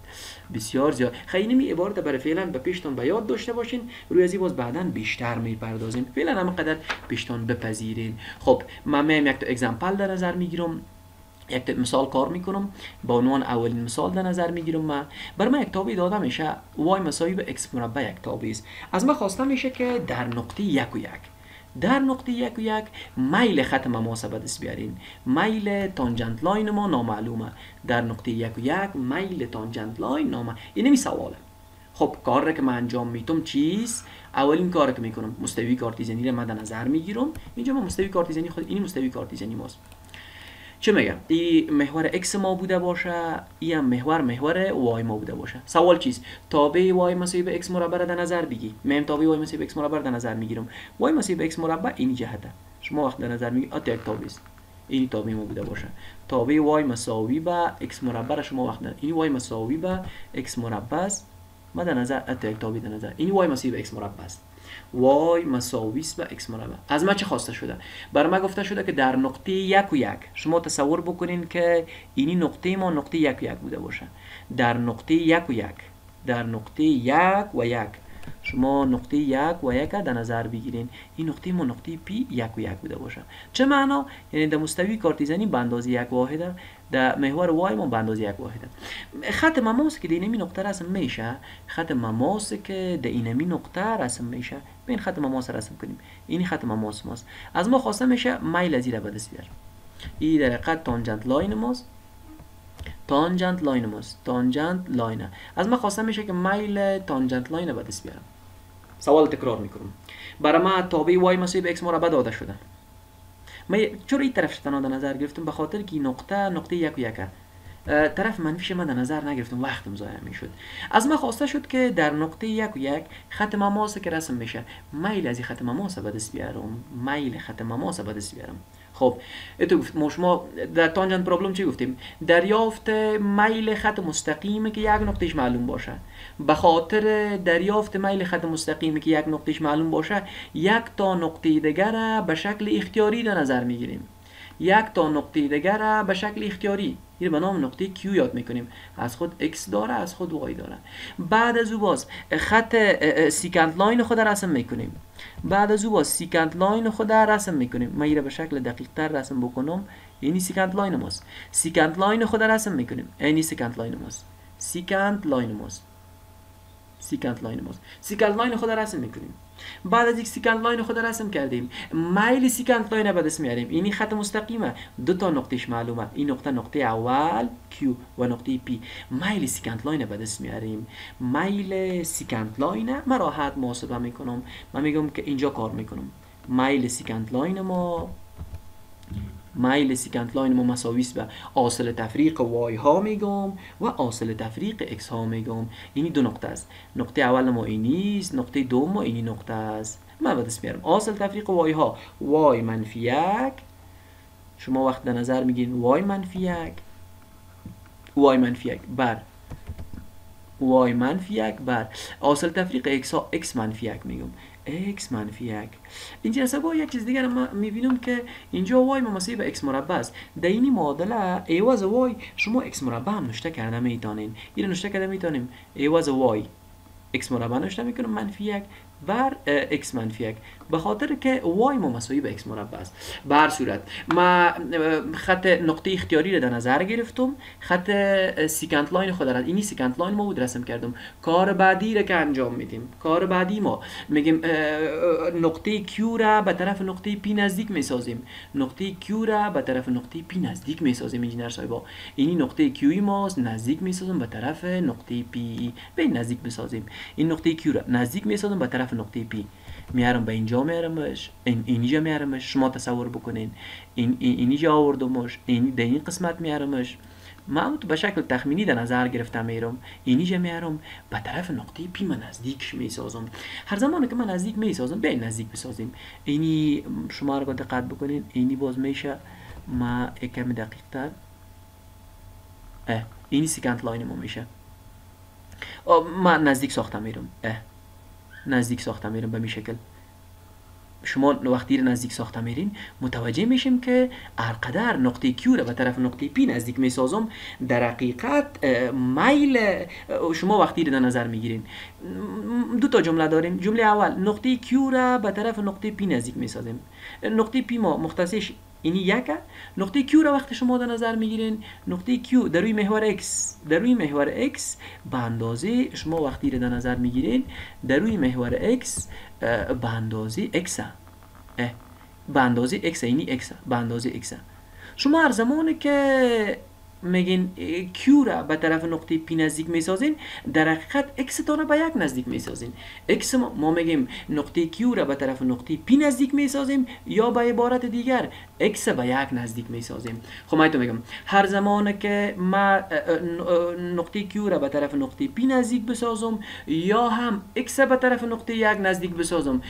بسیار زیاد. خیلی می عبارت برای فعلا به پیشتون به یاد داشته باشین. روی از باز بعدا بیشتر می‌پردازیم. فعلا هم قدر پیشتون بپذیرین. خب من میم یک تا example در نظر می‌گیرم. یک مثال کار می‌کنم. با عنوان اولین مثال در نظر می‌گیرم من. بر من یک تابعی داده میشه. y مساوی به x مربع یک تابعی است. از من خواسته میشه که در نقطه یک و یک در نقطه یک و یک میل خط مماسه به دست بیارین میل tangent line ما نامعلومه. در نقطه یک و یک میل tangent line نامه. این می سواله. خب کار که من انجام میتم چیست اولین کار که می‌کنم مستوی کارتیزنی را من در نظر می‌گیرم. اینجا ما مستوی کارتیزنی خود این مستوی کارتیزنی ماست. چه میگم؟ این محور x ما بوده باشه این هم محور محور y ما بوده باشه. سوال چیست؟ تابع y مساوی به x مربع در نظر بگی من تابع y مساوی به x مربع در نظر می‌گیرم y مساوی به x مربع این جهته. شما وقت در نظر میگی ات یک تابع است این تابع ما بوده باشه. تابع y مساوی به x مربع شما وقت در این y مساوی به x مربع است. ما در نظر ات یک تابع در نظر. این y مساوی به x مربع است. Y مساوی است به x مربع از ما چه خواسته شده؟ بر ما گفته شده که در نقطه یک و یک شما تصور بکنین که اینی نقطه ما نقطه یک و یک بوده باشه. در نقطه یک و یک در نقطه یک و یک شما نقطه یک و یک در نظر بگیرین. این نقطه ما نقطه پی یک و یک بوده باشه. چه معنا؟ یعنی در مستوی کارتیزنی به اندازه یک واحده در محور y ما به اندازه یک واحده خط مماس که در اینمی نقطه رسم میشه خط مماس که در اینمی نقطه رسم میشه. به این خط مماس رسم کنیم. این خط مماس ماست. از ما خواسته میشه میل از این به دست بیار این در حقیقت tangent line ماست. tangent line ماست. tangent line از ما خواسته میشه که میل tangent line به دست بیارم. سوال تکرار می‌کنم. برای ما تابع y مساوی به x مربع داده شده. من چرا این طرف شتنا در نظر گرفتم؟ به خاطر که نقطه نقطه یک و یکه طرف منفیش من در نظر نگرفتم. وقتم ضایع می‌شد. از من خواسته شد که در نقطه یک و یک خط مماسه که رسم میشه میل از این خط مماسه به دست بیارم. میل خط مماسه به دست بیارم. خب اتو گفت ما شما در تانجنت پرابلم چی گفتیم؟ دریافت میل خط مستقیمه که یک نقطهش معلوم باشه. به خاطر دریافت میل خط مستقیمی که یک نقطهش معلوم باشه یک تا نقطه دیگر به شکل اختیاری در نظر می‌گیریم. یک تا نقطه دیگر به شکل اختیاری. این به نام نقطه Q یاد می‌کنیم. از خود X داره از خود Y داره. بعد از او باز خط secant line خود رسم می‌کنیم. بعد از او باز secant line خود رسم می‌کنیم. من به شکل دقیق تر رسم بکنم. اینی secant line ماست. secant line خود رسم می‌کنیم. اینی secant line ماست. secant line ماست. secant line ماست. secant line خود رسم می‌کنیم. بعد از یک secant line خود رسم کردیم. میل secant line به دست میاریم. اینی خط مستقیمه. دو تا نقطهش معلومه. این نقطه نقطه اول Q و نقطه P. میل secant line به دست میاریم. میل secant line ما راحت محاسبه می‌کنم. من میگم که اینجا کار می‌کنم. میل secant line ما میل secant line ما مساوی به حاصل تفریق Y ها میگم و حاصل تفریق X ها میگم. اینی دو نقطه است. نقطه اول ما اینی است نقطه دوم ما اینی نقطه است. من به دست میارم. حاصل تفریق Y ها. Y منفی یک. شما وقت در نظر میگین وای منفی یک. وای منفی یک. بر. وای منفی یک. بر. آصل تفریق اکس ها اکس منفی یک میگم. X منفی یک. اینجا با یک چیز دیگر ما می‌بینم که اینجا y مساوی به x مربع است. در این معادله عوض y شما x مربع هم نشته کرده می‌تونین. این نشته کرده می‌تونیم عوض y x مربع نشته می‌کنم منفی یک. بر x منفی یک به خاطر که y ما مساوی به x مربع است. به هر صورت ما خط نقطه اختیاری را در نظر گرفتم. خط secant line خود را اینی secant line ما بود رسم کردم. کار بعدی را که انجام میدیم. کار بعدی ما. میگیم نقطه Q را به طرف نقطه P نزدیک می‌سازیم. نقطه Q را به طرف نقطه P نزدیک می‌سازیم انجینر صاحبا. اینی نقطه Q ماست نزدیک می‌سازم به طرف نقطه P به نزدیک بسازیم. این نقطه Q را نزدیک می‌سازم به طرف نقطه P میارم به اینجا میارمش این اینجا میارمش شما تصور بکنین. این اینجا آوردمش این در این قسمت میارمش. من به شکل تخمینی در نظر گرفتم میرم اینجا میارم به طرف نقطه پی من نزدیک می‌سازم. هر زمان که من نزدیک می‌سازم به نزدیک بسازیم. اینی شما رو دقت بکنین اینی باز میشه. ما کمی دقیق تر. اینی secant line ما میشه. من نزدیک ساختم میرم نزدیک ساخته میریم به می شکل. شما وقتی نزدیک ساخته میرین متوجه میشیم که هرقدر نقطه Q را به طرف نقطه P نزدیک می‌سازم در حقیقت میل شما وقتی در نظر می‌گیرین. دو تا جمله داریم. جمله اول نقطه Q را به طرف نقطه P نزدیک می‌سازیم. نقطه P ما مختصش اینی یک نقطه Q را وقتی شما در نظر می‌گیرین؟ نقطه Q در روی محور X. در روی محور X به اندازه شما وقتی را در نظر می‌گیرین در روی محور X به اندازه X به اندازه X اینی X به اندازه X شما هر زمانی که میگین Q را به طرف نقطه P نزدیک می‌سازین؟ در حقیقت X تانه به یک نزدیک می‌سازین. X ما, ما میگیم نقطه Q را به طرف نقطه P نزدیک می‌سازیم یا به عبارت دیگر X به یک نزدیک می‌سازیم. خب من تو میگم هر زمان که ما نقطه Q را به طرف نقطه P نزدیک بسازم یا هم X به طرف نقطه یک نزدیک بسازم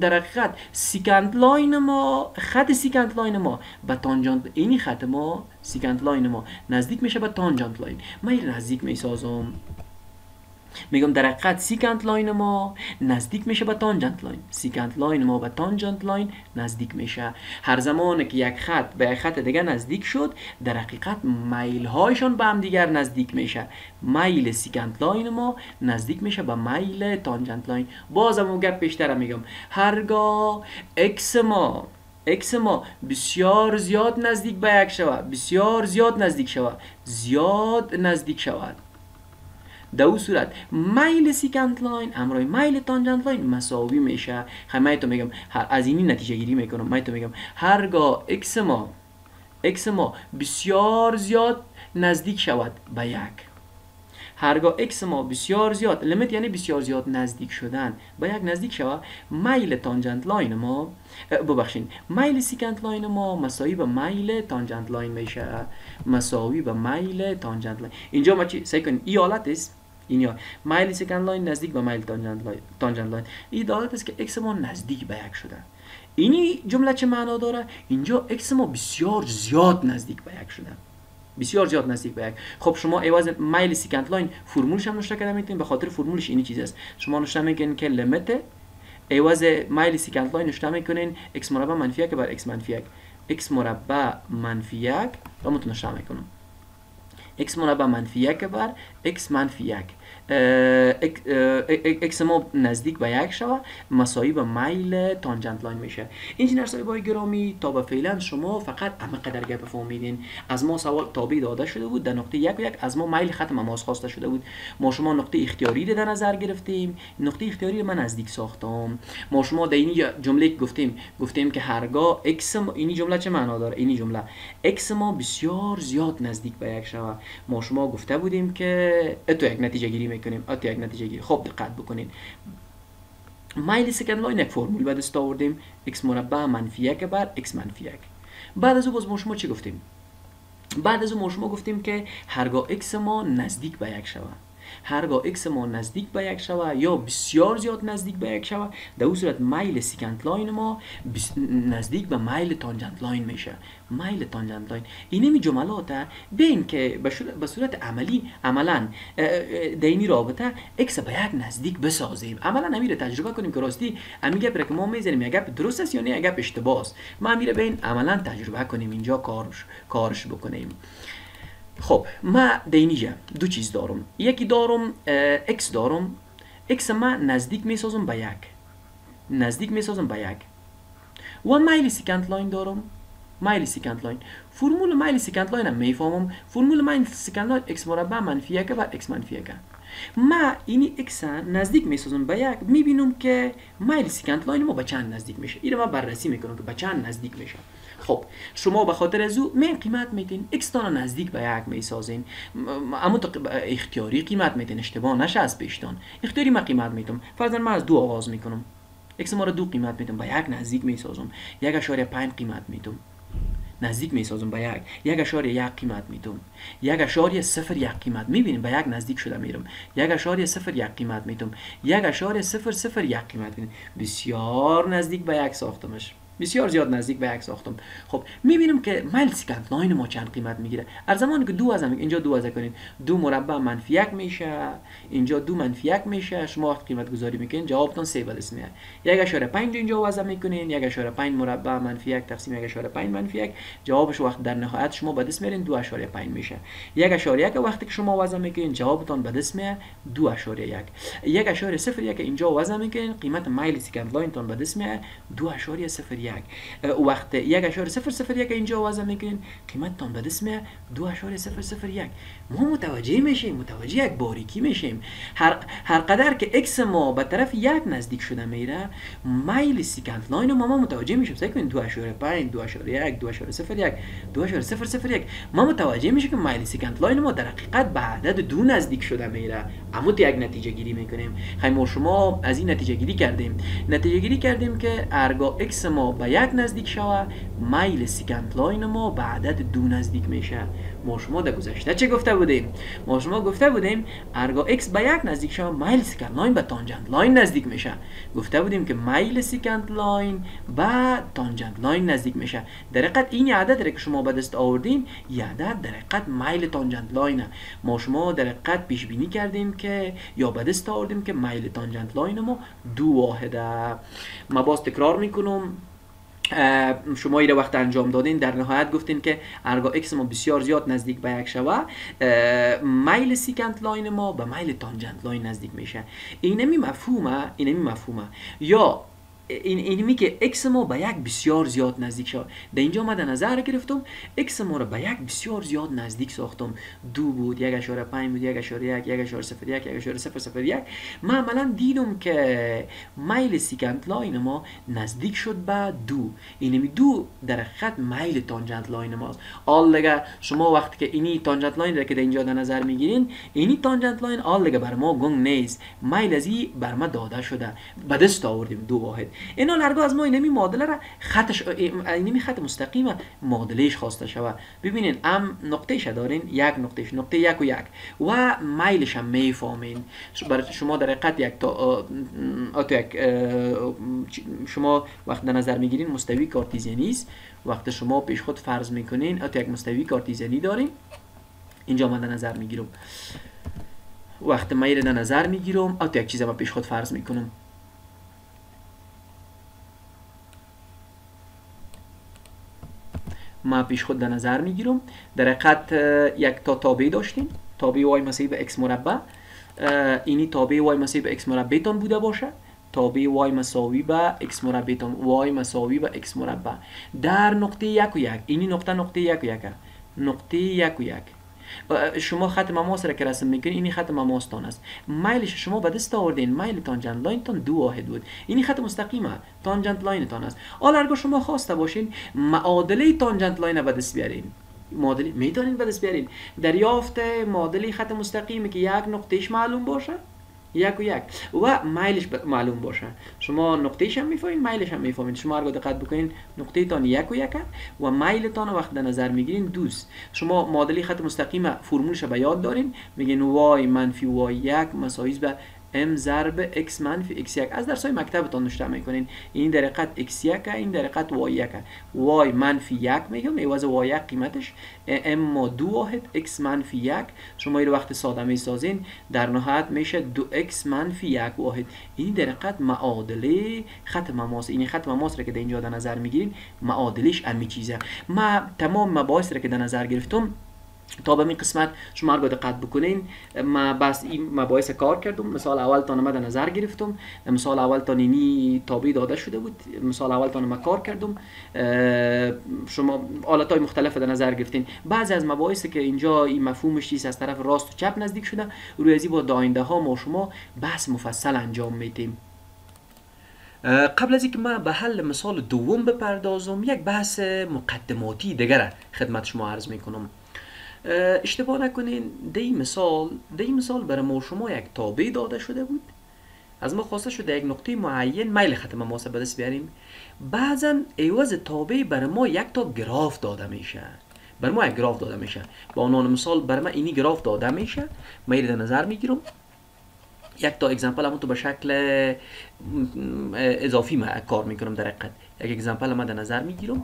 در حقیقت secant line ما خط secant line ما به tangent اینی خط ما secant line ما. نزدیک میشه به tangent line. من این نزدیک می‌سازم. میگم در حقیقت secant line ما نزدیک میشه به tangent line. secant line ما به tangent line نزدیک میشه. هر زمان که یک خط به خط دیگه نزدیک شد در حقیقت میل هایشان به هم دیگر نزدیک میشه. میل secant line ما نزدیک میشه به میل tangent line. بازم گپ بیشتر میگم. هرگاه X ما X ما بسیار زیاد نزدیک به یک شود بسیار زیاد نزدیک شود زیاد نزدیک شود در او صورت میل secant line همراه میل tangent line مساوی میشه. خیلی تو میگم از اینی نتیجه گیری می‌کنم من تو میگم هرگاه X ما X ما بسیار زیاد نزدیک شود به یک. هرگاه x ما بسیار زیاد limit یعنی بسیار زیاد نزدیک شدن به یک نزدیک شود. میل tangent line ما ببخشین. میل secant line ما مساوی به میل tangent line میشه. مساوی به میل tangent line. اینجا ما چی؟ سعی کنیم. ای حالت است؟ این یا میل secant line نزدیک به میل tangent line tangent line. این حالت است که x ما نزدیک به یک شده. اینی جمله چه معنا داره؟ اینجا x ما بسیار زیاد نزدیک به یک شده. بسیار زیاد نزدیک به یک. خب شما عوض میل secant line فرمولش هم نشته کرده می‌تونید به خاطر فرمولش اینی چیز است. شما نشته می‌کنین که limit عوض میل secant line نشته می‌کنین. X مربع منفی یک بر x منفی یک x مربع منفی یک و متون نشته می‌کنم. X مربع منفی یک بر x منفی یک X ما نزدیک به یک شوه مساوی به میل tangent line میشه. انجینر صاحبای گرامی؟ تا به فعلا شما فقط همه قدر گپ فهمیدین. از ما سوال تابع داده شده بود در نقطه یک و یک از ما میل خط مماس خواسته شده بود. ما شما نقطه اختیاری در نظر گرفتیم. نقطه اختیاری من نزدیک ساختم. ما شما در اینی جمله گفتیم گفتیم که هرگاه X ما اینی جمله چه معنا داره؟ اینی جمله. X ما بسیار زیاد نزدیک به یک شوه ما شما گفته بودیم که تو یک نتیجه گیری می‌کنیم. ات یک نتیجه گیری خب دقت بکنین. میل secant line یک فرمول. به دست آوردیم. X مربع منفی یک بر x منفی یک. بعد از او باز ما شما چی گفتیم؟ بعد از او ما شما گفتیم که هرگاه x ما نزدیک به یک شود. هرگاه x ما نزدیک به یک شوه یا بسیار زیاد نزدیک به یک شوه در اون صورت میل secant line ما نزدیک به میل tangent line میشه. میل tangent line این می جملات بین که به صورت عملی عملا د اینی رابطه x به یک نزدیک بسازیم. عملا امیره تجربه کنیم که راستی امی گپ که ما می‌زنیم یک گپ درست است یا نه یک گپ اشتباه است. ما امیره بین عملا تجربه کنیم اینجا کارش کارش بکنیم. خب ما د اینیجا دو چیز دارم. یکی دارم اکس دارم. اکس ما نزدیک می‌سازم به یک. نزدیک می‌سازم به یک. و مایل secant line دارم. مایل secant line فرمول مایل secant line هم می‌فهمم. فرمول مایل secant line x مربع منفی یک بر x منفی یک ما اینی x نزدیک می‌سازم به یک می‌بینم که مایل secant line ما به چند نزدیک میشه. این ما بررسی می‌کنم که به چند نزدیک میشه. خب شما به خاطر از او من قیمت میتین x تا نزدیک به یک می‌سازین. اما اختیاری قیمت میتین اشتباه نشه از پیشتان. اختیاری ما قیمت میتم فرضاً من از دو آغاز می‌کنم. X ما رو دو قیمت میتم به یک نزدیک می‌سازم. یک اشاره پنج قیمت میتم نزدیک می‌سازم به یک. یک اشاره یک قیمت میتم یک اشاره صفر یک قیمت. می‌بینیم به یک نزدیک شده میرم. یک اشاره صفر یک قیمت میتم یک اشاره صفر صفر یک قیمت میتم بسیار نزدیک به یک ساختمش. بسیار زیاد نزدیک به یک ساختم. خب می‌بینیم که مایل secant line ما چند قیمت می‌گیره. از زمانی که دو ازم اینجا دو ازه کنین. دو مربع منفی یک میشه اینجا دو منفی یک میشه. شما وقت قیمت گذاری می‌کنین جوابتون سه دست میاد. یک اشاره پنج اینجا وضع می‌کنین یک اشاره پنج مربع منفی یک تقسیم یک اشاره پنج منفی یک. جوابش وقت در نهایت شما به دست میارین دو اشاره پنج میشه. یک اشاره یک وقتی که شما وضع می‌کنین جوابتون به دست میاد دو اشاره یک. یک اشاره صفر یک اینجا وضع می‌کنین قیمت مایل secant line تون به دست میاد دو اشاره صفر یک. وقت یک اشاره صفر صفر یک اینجا وضع می‌کنین. قیمت تان به اسم دو اشاره صفر صفر یک. ما متوجه میشیم متوجه یک باریکی میشیم. هر, هر قدر که x ما به طرف یک نزدیک شده میره مایل secant line ما, ما متوجه میشیم. سعی دو اشاره صفر صفر یک. ما متوجه میشیم که مایل secant line ما در حقیقت به عدد دو نزدیک شده میره. اما یک نتیجه گیری می‌کنیم. خیلی ما شما از این نتیجه گیری کردیم. نتیجه گیری کردیم که ارگا x ما به یک نزدیک شوه مایل secant line ما به عدد دو نزدیک میشه. ما شما در گذشته چه گفته بودیم ما شما گفته بودیم ارگا x به یک نزدیک شوه مایل secant line به tangent line نزدیک میشه. گفته بودیم که مایل secant line به tangent line نزدیک میشه. در حقیقت این عدد که شما به دست آوردین یه عدد در حقیقت مایل tangent line ه. ما شما در حقیقت پیش بینی کردیم که یا به دست آوردیم که مایل tangent line ما دو واحده ما باز تکرار می‌کنم. شما ایره وقت انجام دادین در نهایت گفتین که ارگا x ما بسیار زیاد نزدیک به یک شوه میل secant line ما به میل tangent line نزدیک میشه. اینمی مفهومه اینمی مفهومه یا این که x ما به یک بسیار زیاد نزدیک شد. در اینجا ما نظر گرفتم x ما رو به یک بسیار زیاد نزدیک ساختم. دو بود یک اشاره پنج بود یک اشاره یک یک اشاره صفر یک یک اشاره صفر صفر یک. ما عملا دیدم که میل secant line ما نزدیک شد به دو. اینمی دو در خط میل tangent line ماست آل دیگه شما وقتی که اینی tangent line را که در اینجا در نظر می‌گیرین اینی tangent line آل دیگه بر ما گنگ نیست. میل ازی بر ما داده شده. به دست آوردیم دو واحد. اینا هرگاه از ما اینمی معادله را خطش اینمی خط مستقیم معادلهش خواسته شود. ببینین ام نقطهش دارین یک نقطهش نقطه یک و یک. و میلش هم می‌فهمین. برای شما در حقیقت یک تا یک شما وقت در نظر می‌گیرین مستوی کارتیزیانی است. وقت شما پیش خود فرض می‌کنین اتو یک مستوی کارتیزیانی دارین. اینجا من در نظر می‌گیرم. وقت میل در نظر می‌گیرم اتو یک چیز ما پیش خود فرض می‌کنم. ما پیش خود در نظر می‌گیرم. در حقیقت یک تا تابع داشتیم. تابع وای مساوی به x مربع. اینی تابع وای مساوی به x مربع تان بوده باشه. تابع وای مساوی به x مربع تان وای مساوی به x مربع. در نقطه یک و یک. اینی نقطه نقطه یک و یک. نقطه یک و یک. شما خط مماس را که رسم می‌کنین این خط مماستان است. میلش شما به دست آوردین. میل tangent line تان دو واحد بود. این خط مستقیمه tangent line تان است. حالا اگر شما خواسته باشین معادله tangent line به دست بیارین. معادله می‌تونین به دست بیارین. دریافت معادله خط مستقیمی که یک نقطهش معلوم باشه. یک و یک. و میلش معلوم باشه. شما نقطهش هم می‌فهمین میلش هم می‌فهمین شما هر دقت بکنین نقطه تان یک و یک و میل تان وقت در نظر می‌گیرین دوست. شما معادله خط مستقیم فرمولش به یاد دارین. میگین وای منفی وای یک مساوی به m ضرب x منفی x1 از درس های مکتبتان نشته می‌کنین این در حقیقت x1 این در حقیقت y1 y منفی یک میگم عوض y1 قیمتش. m ما دو واحد x منفی یک. شما این وقت ساده می‌سازین در نهایت میشه دو x منفی یک واحد. این در حقیقت معادله خط مماس. این خط مماس را که در اینجا در نظر می‌گیرین معادلش امی چیزه. ما تمام مباحث را که در نظر گرفتم تا به این قسمت شما رو دقت بکنین. ما بس این مباحث کار کردم. مثال اول تا در نظر گرفتم. مثال اول تا نینی تابع داده شده بود. مثال اول تا ما کار کردم. شما حالت های مختلف در نظر گرفتین. بعضی از مباحث که اینجا این مفهومش چیز از طرف راست و چپ نزدیک شده. روی ازی با داینده ها ما شما بحث مفصل انجام میدیم. قبل از اینکه ما به حل مثال دوم بپردازم یک بحث مقدماتی دیگر خدمت شما عرض می‌کنم. اشتباه نکنین دی مثال دی مثال برای ما شما یک تابع داده شده بود از ما خواسته شده یک نقطه معین میل خط مماس به دست بیاریم بعضا عوض تابع برای ما یک تا گراف داده میشه بر ما یک گراف داده میشه با عنوان مثال بر ما اینی گراف داده میشه من در نظر می‌گیرم یک تا اگزمپل همون تو به شکل اضافی ما کار می‌کنم در حقیقت یک اگزمپل ما در نظر می‌گیرم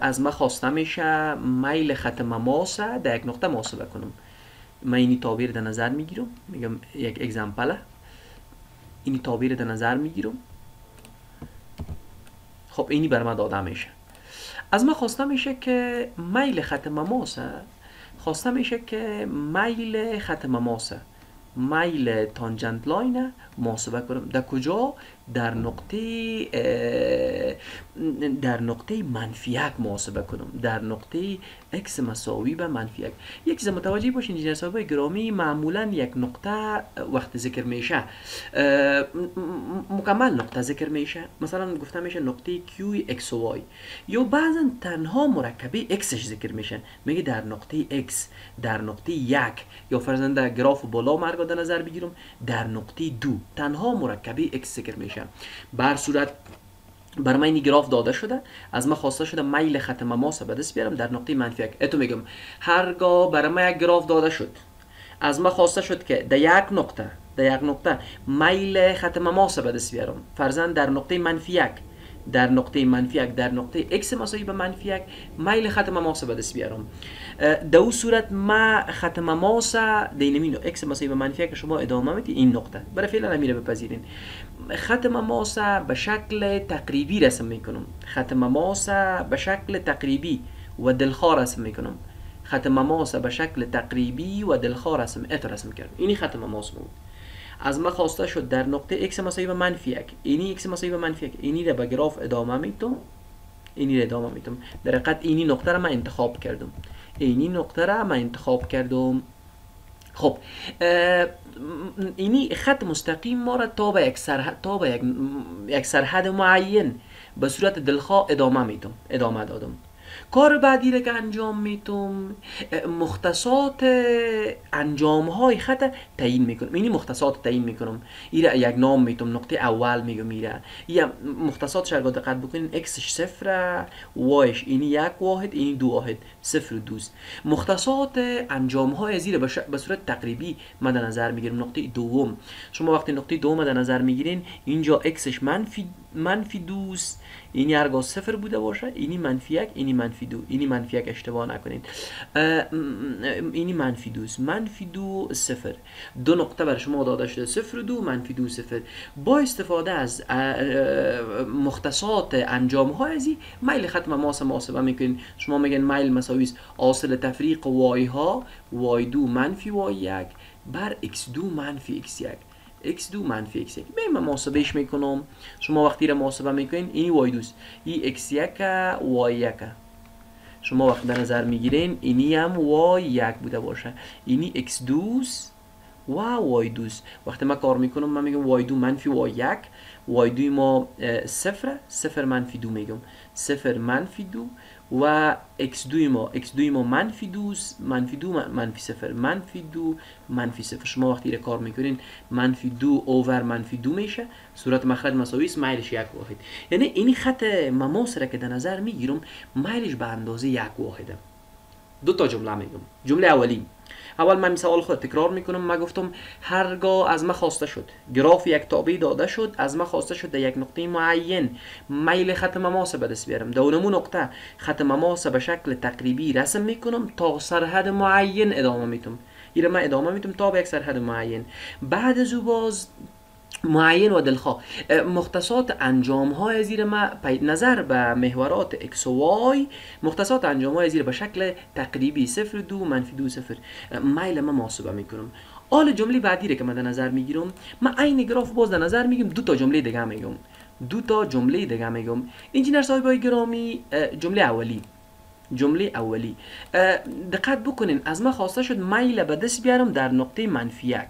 از ما خواسته میشه میل خط مماس در یک نقطه محاسبه کنم من اینی تعبیر در نظر می‌گیرم. میگم یک اگزمپل اینی تعبیر در نظر می‌گیرم. خب اینی بر من داده میشه. از ما خواسته میشه که میل خط مماس خواسته میشه که میل خط مماس میل tangent line محاسبه کنم در کجا؟ در نقطه در نقطه منفی یک محاسبه کنم. در نقطه x مساوی به منفی یک. چیز متوجه باشین انجینیر صاحب گرامی معمولا یک نقطه وقت ذکر میشه. مکمل نقطه ذکر میشه. مثلا گفته میشه نقطه q x و y. یا بعضا تنها مرکبه x ذکر میشه. میگه در نقطه x در نقطه یک. یا فرزند در گراف بالا مرگ در نظر بگیرم. در نقطه دو. تنها مرکبه x ذکر میشه. بر صورت بر من گراف داده شده از ما خواسته شده میل خط مماس به دست بیارم در نقطه منفی. یک اتو میگم هرگاه برای ما یک گراف داده شد از ما خواسته شد که در یک نقطه در یک نقطه میل خط مماس به دست بیارم. فرزن در نقطه منفی یک. در نقطه منفی یک در نقطه x مساوی به منفی یک میل خط مماس به دست بیارم. در او صورت ما خط مماس دینمینو x مساوی به منفی یک شما ادامه می‌دید این نقطه. برای فعلا نمیره بپذیرین. خط مماس به شکل تقریبی رسم می‌کنم. خط مماس به شکل تقریبی و دلخواه رسم می‌کنم. خط مماس به شکل تقریبی و دلخواه رسم ات رسم کردم. اینی خط مماس بود. از ما خواسته شد در نقطه x مساوی به منفی یک. اینی x مساوی به منفی یک. اینی را به گراف ادامه میتم اینی را ادامه میتم در حقیقت اینی نقطه را من انتخاب کردم. اینی نقطه را من انتخاب کردم. خب اینی خط مستقیم ما را تا به یک سرحد تا به یک, یک سرحد معین به صورت دلخواه ادامه میتم ادامه دادم. کار بعدی را که انجام میتم مختصات انجام های خط تعیین می‌کنم. اینی مختصات تعیین می‌کنم. ایره یک نام میتم نقطه اول میگم ایره. یا مختصات شرگاه دقت بکنین اکسش صفر وایش اینی یک واحد اینی دو واحد. صفر و دوست. مختصات انجام های زیر به صورت تقریبی من در نظر می‌گیرم نقطه دوم. شما وقتی نقطه دوم در نظر می‌گیرین اینجا اکسش منفی منفی دوست اینی هرگاه صفر بوده باشه اینی منفی یک اینی منفی دو اینی منفی یک اشتباه نکنید. اینی منفی دوست. منفی دو صفر. دو نقطه بر شما داده شده صفر دو منفی دو صفر. با استفاده از مختصات انجام های ازی میل ختم ماس محاسبه می‌کنین شما میگن میل مساوی حاصل تفریق وای ها وای دو منفی وای یک بر x دو منفی x یک. x2 منفی x1 به من محاسبهش می‌کنم. شما وقتی را محاسبه می‌کنین اینی y دوست. این x1 y1 شما وقتی در نظر می‌گیرین اینی هم y1 بوده باشه. اینی x دوست و y دوست. وقتی من کار می‌کنم من میگم y2 منفی y1 y2 ما صفر صفر منفی دو میگم. صفر منفی دو. و x2 ما x2 ما منفی دو منفی دو منفی صفر منفی دو منفی صفر. شما وقتی را کار می‌کنین منفی دو اوور منفی دو میشه. صورت مخرج مساوی است میلش یک واحد. یعنی این خط مماس را که در نظر می‌گیرم میلش به اندازه یک واحده. دو تا جمله میگم. جمله اولی. اول من مثال خود تکرار می‌کنم. من گفتم هرگاه از ما خواسته شد. گراف یک تابع داده شد. از ما خواسته شد در یک نقطه معین. میل خط مماس به دست بیارم. در نقطه. خط مماس به شکل تقریبی رسم می‌کنم تا سرحد معین ادامه میتم ایره من ادامه میتم تا به یک سرحد معین. بعد از او باز معین و دلخواه مختصات انجام های زیر ما نظر به محورات x و y. مختصات انجام های زیر به شکل تقریبی صفر دو منفی دو صفر. میل ما محاسبه می‌کنم. حال جمله بعدی که من در نظر می‌گیرم من عین گراف باز در نظر میگم دو تا جمله دیگه میگم. دو تا جمله دیگه میگم. انجینر صاحب گرامی جمله اولی. جمله اولی. دقت بکنین از ما خواسته شد میل به دست بیارم در نقطه منفی یک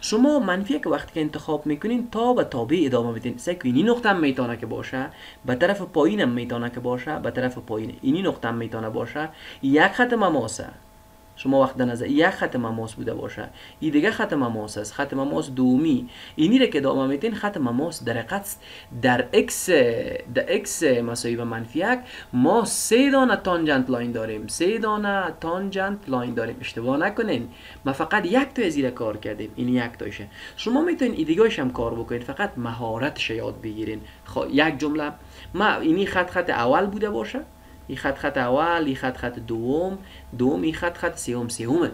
شما منفی یک وقتی که انتخاب می‌کنین تا به تابع ادامه بدین. سعی اینی نقطه هم می‌تونه که باشه به طرف پایین هم می‌تونه که باشه به طرف پایین اینی نقطه هم می‌تونه باشه. یک خط مماسه. شما وقت نظر یک خط مماس بوده باشه. این دیگه خط مماس است. خط مماس دومی. اینی را که ادامه میتین خط مماس در حقیقت در اکس در اکس مساوی به منفی ما سه دانه tangent line داریم. سه دانه tangent line داریم. اشتباه نکنین. ما فقط یک تا زیر کار کردیم. این یک تاشه. شما می‌تونین دیگه هم کار بکنید فقط مهارتش یاد بگیرین. خب یک جمله. ما اینی خط خط اول بوده باشه. این خط خط اول این خط خط دوم دوم این خط خط سوم سوم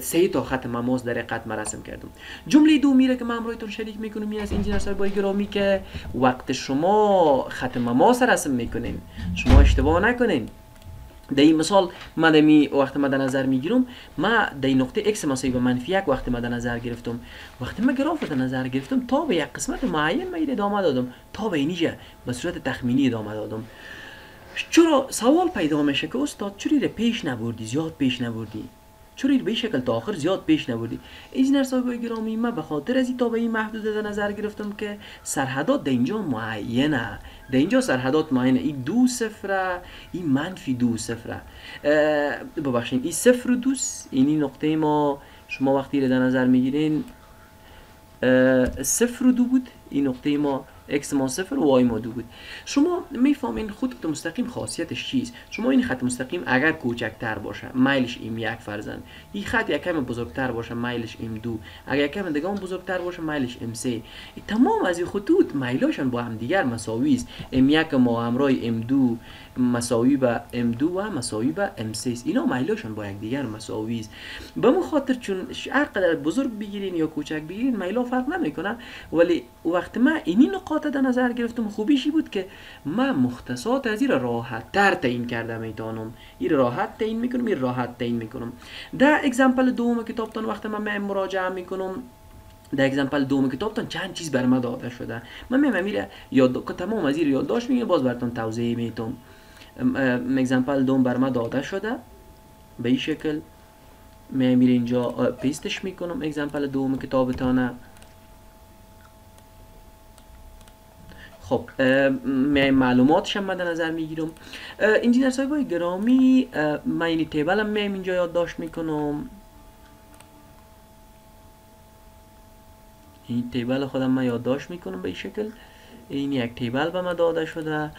سه تا خط مماس در قد مرسم کردم جمله دو میره که من امرویتون شریک می‌کنم این از انجینر صاحب گرامی که وقت شما خط مماس رسم می‌کنین شما اشتباه نکنین در این مثال ما دمی وقت ما در نظر می‌گیرم ما در نقطه x مساوی به منفی یک وقت ما در نظر گرفتم وقتی ما گراف در نظر گرفتم تا به یک قسمت معین ما ادامه دادم تا به اینجا به صورت تخمینی ادامه دادم چرا سوال پیدا میشه که استاد چرا رو پیش نبردی زیاد پیش نبردی؟ چرا به شکل تا آخر زیاد پیش نبردی؟ انجینر صاحب گرامی من به خاطر از این تا به این محدوده در نظر گرفتم که سرحدات در اینجا معینه. در اینجا سرحدات معینه. این دو صفره این منفی دو صفره. ببخشید این صفر و دوست اینی نقطه ما. شما وقتی رو در نظر می‌گیرین صفر و دو بود. این نقطه ما x ما صفر و y ما دو بود. شما می‌فهمین خط مستقیم خاصیتش چیست؟ شما این خط مستقیم اگر کوچکتر باشه میلش این یک فرزند. این خط یکم بزرگتر باشه میلش ام دو. اگر یکم دیگه بزرگتر باشه میلش ام سه. تمام از این خطوط میلاشون با هم دیگر مساوی است. ام یک ما همراه ام دو مساوی به M2 و مساوی به M3 اینا میلاشون با دیگر مساوی است. به خاطر چون هر قدر بزرگ بگیرین یا کوچک بگیرین میلا فرق نمی‌کنه. ولی وقت ما اینی نقاط در نظر گرفتم خوبیشی بود که ما مختصات از این راحت تر تعیین کرده می‌تونم این راحت تعیین می‌کنم این راحت تعیین می‌کنم. در اگزمپل دوم کتابتان وقت من مراجعه می‌کنم در اگزمپل دوم کتابتان چند چیز بر ما داده شده. من میمه میره یاد تمام از این یادداشت میگم باز براتون توضیح می‌تونم example دوم بر ما داده شده. به این شکل میره اینجا paste ش می‌کنم. example دوم کتابتانه. خب می معلوماتش هم مد نظر می‌گیرم. انجینر صاحب گرامی من این table هم میم اینجا یادداشت می‌کنم. این table خودم من یادداشت می‌کنم به این شکل. این یک تیبل به ما داده شده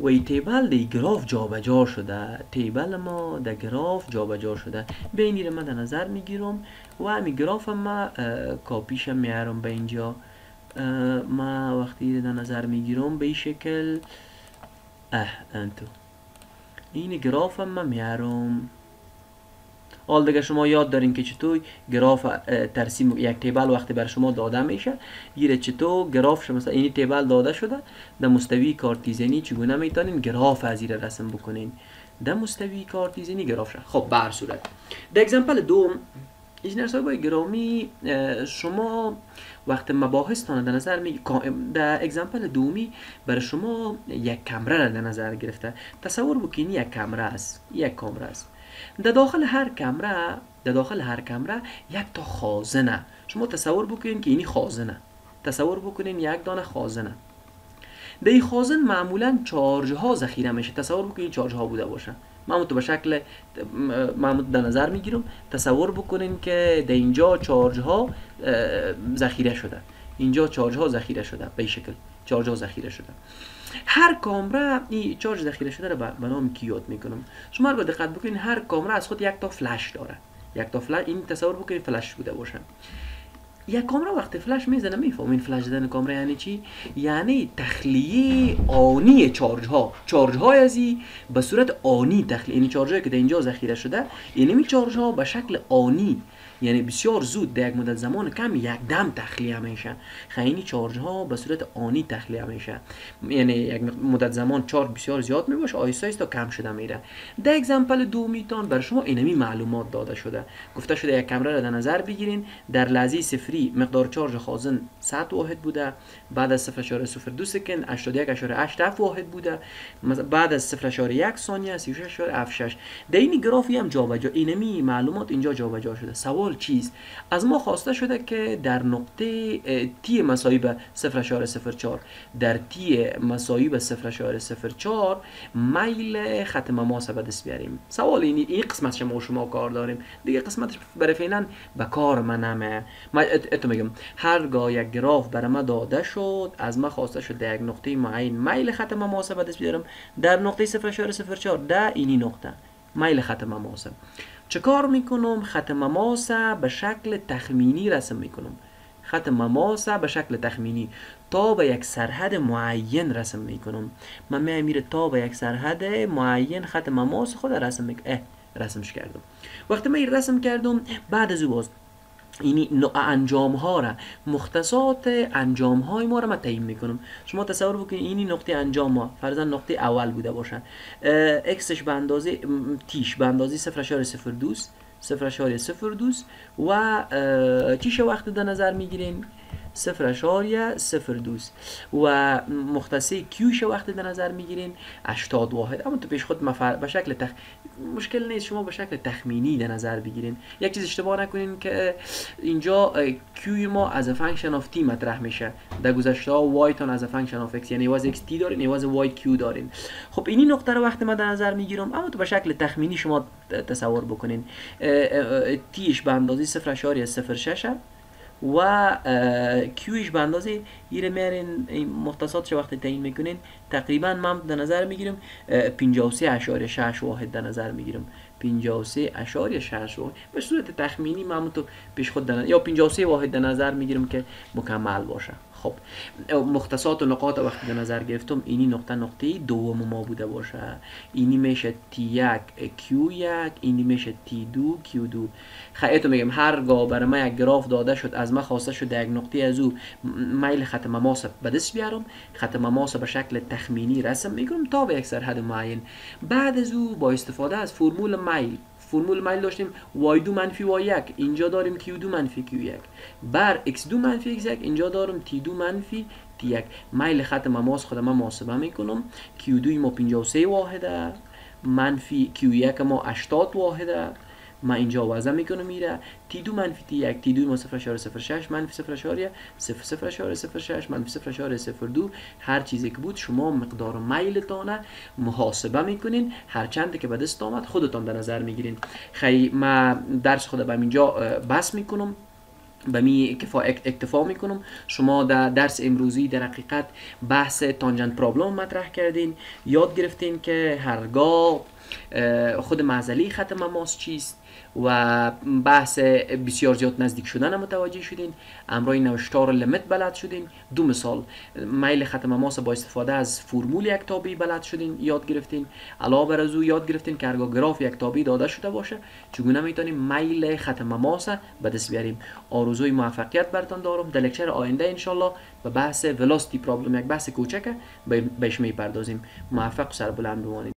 و این تیبل در گراف جابجا شده. تیبل ما در گراف جابجا شده. به این من در نظر می‌گیرم و همین گراف ما کاپیش میارم به اینجا. ما وقتی در نظر می‌گیرم به این شکل اه انتو این گراف هم من میارم حال دیگه شما یاد دارین که چطور گراف ترسیم یک table وقتی بر شما داده میشه گیره چطور گراف شما مثلا این table داده شده در مستوی کارتیزنی چگونه می‌تونین گراف از رسم بکنین؟ در مستوی کارتیزنی گراف شد خب بر صورت. در example دوم انجینر با گرامی شما وقت مباحث در نظر می در example دومی برای شما یک کمره را در نظر گرفته. تصور بکنید یک کمره است یک کامره است. در داخل هر کمره در داخل هر کمره یک تا خازنه. شما تصور بکنید که اینی خازنه. تصور بکنید یک دانه خازنه. در این خازن معمولا چارج ها ذخیره میشه. تصور بکنید چارج ها بوده باشه. من تو به شکل من در نظر می‌گیرم تصور بکنین که در اینجا چارج ها ذخیره شده. اینجا چارج ها ذخیره شده به شکل چارج ها ذخیره شده. هر کامره این چارج ذخیره شده رو به نام کی یاد می‌کنم؟ شما رو دقت بکنین هر کامره از خود یک تا فلش داره. یک تا فلش این تصور بکنین فلش بوده باشه. یک کامرا وقتی فلش می‌زنه می‌فهمین فلش زدن کامرا یعنی چی؟ یعنی تخلیه آنی چارج ها چارج های ازی به صورت آنی تخلیه یعنی چارج که در اینجا ذخیره شده یعنی می چارج ها به شکل آنی. یعنی بسیار زود در یک مدت زمان کم یک دم تخلیه میشه. خیلی چارج ها به صورت آنی تخلیه میشه. یعنی یک مدت زمان چارج بسیار زیاد می باشه آیستا تا کم شده میره. در اگزمپل دو میتان بر شما اینمی معلومات داده شده. گفته شده یک کمره را در نظر بگیرین. در لحظه صفری مقدار چارج خازن 100 واحد بوده. بعد از 0.02 سکند 81.87 واحد بوده. بعد از 0.1 ثانیه 36.76 در این گرافی هم جابجا اینمی معلومات اینجا جابجا شده. سوال چیز از ما خواسته شده که در نقطه تی مساوی به 0.04 در تی مساوی به 0.04 میل خط مماس به دست بیاریم. سوال این این قسمت شما شما کار داریم. دیگه قسمتش برای فعلا به کار من نمه ما اتو میگم هرگاه یک گراف برای ما داده شد از ما خواسته شد در یک نقطه معین میل خط مماس به دست بیارم در نقطه 0.04 در اینی نقطه میل خط مماسه چه کار می‌کنم؟ خط مماسه به شکل تخمینی رسم می‌کنم. خط مماسه به شکل تخمینی. تا به یک سرحد معین رسم می‌کنم. من می میره تا به یک سرحد معین خط مماس خود رسم می‌کنم رسمش کردم. وقتی من رسم کردم بعد از او باز این انجام ها را مختصات انجام های ما را من تعیین می‌کنم. شما تصور بکنید اینی نقطه انجام ما فرضا نقطه اول بوده باشن. اکسش به اندازه تیش به اندازه 0.02 0.02 و تیش وقت در نظر می‌گیریم؟ 0.02 و مختصه کیوش وقتی در نظر می‌گیرین؟ 80 واحد. اما تو پیش خود مفر... به شکل تخ... مشکل نیست. شما به شکل تخمینی در نظر بگیرین. یک چیز اشتباه نکنین که اینجا کیوی ما از فانکشن آف تی مطرح میشه. در گذشته ها وایتون از فانکشن آف اکس یعنی واز اکس تی دارین نیاز وای کیو دارین. خب اینی نقطه رو وقتی من در نظر می‌گیرم اما تو به شکل تخمینی شما تصور بکنین. تیش به اندازه 0.06 و کیویش به اندازه ایره میارین مختصات وقتی تعیین می‌کنین تقریبا من در نظر می‌گیرم 53 اشاره 6 واحد در نظر می‌گیرم. 53 اشاره 6 واحد به صورت تخمینی من تو پیش خود در یا 53 واحد در نظر می‌گیرم که مکمل باشه. خب مختصات و نقاط وقتی در نظر گرفتم اینی نقطه نقطه دوم ما بوده باشه. اینی میشه تی یک کیو یک اینی میشه تی دو کیو دو. خیلی میگم هرگاه برای ما یک گراف داده شد از ما خواسته شد یک نقطه از او میل خط مماس به دست بیارم. خط مماس به شکل تخمینی رسم می‌کنم تا به یک سرحد معین. بعد از او با استفاده از فرمول میل فرمول میل داشتیم. y2 منفی y1 اینجا داریم q2 منفی q1 بر x2 منفی x1 اینجا دارم t2 منفی t1 میل خط مماس خودم محاسبه می‌کنم. q2 ما 53 واحده. منفی q1 ما 80 واحده. من اینجا وضع می‌کنم میره. تی دو منفی تی یک تی دو ما صفر اشاره صفر شش منفی صفر اشاره صفر صفر اشاره صفر شش منفی صفر اشاره صفر دو. هر چیزی که بود شما مقدار میلتانه محاسبه می‌کنین. هر چند که به دست آمد خودتان در نظر می‌گیرین. خیلی ما درس خود به اینجا بس می‌کنم. به می اکتفا می‌کنم. شما در درس امروزی در حقیقت بحث تانجنت پرابلم مطرح کردین. یاد گرفتین که هرگاه خود معزلی خط مماس چیست؟ و بحث بسیار زیاد نزدیک شدن متوجه شدین. امرای نوشتار لمت بلد شدین. دو مثال میل ختم ماس با استفاده از فرمول یک تابی بلد شدین یاد گرفتین. علاوه بر از او یاد گرفتین که ارگاه گراف یک تابی داده شده باشه. چگونه می‌تونیم میل ختم ماس به دست بیاریم؟ آرزوی موفقیت برتان دارم. در لکچر آینده انشالله به بحث ولاستی پرابلم یک بحث کوچکه بهش می‌پردازیم. موفق و سربلند بمانید.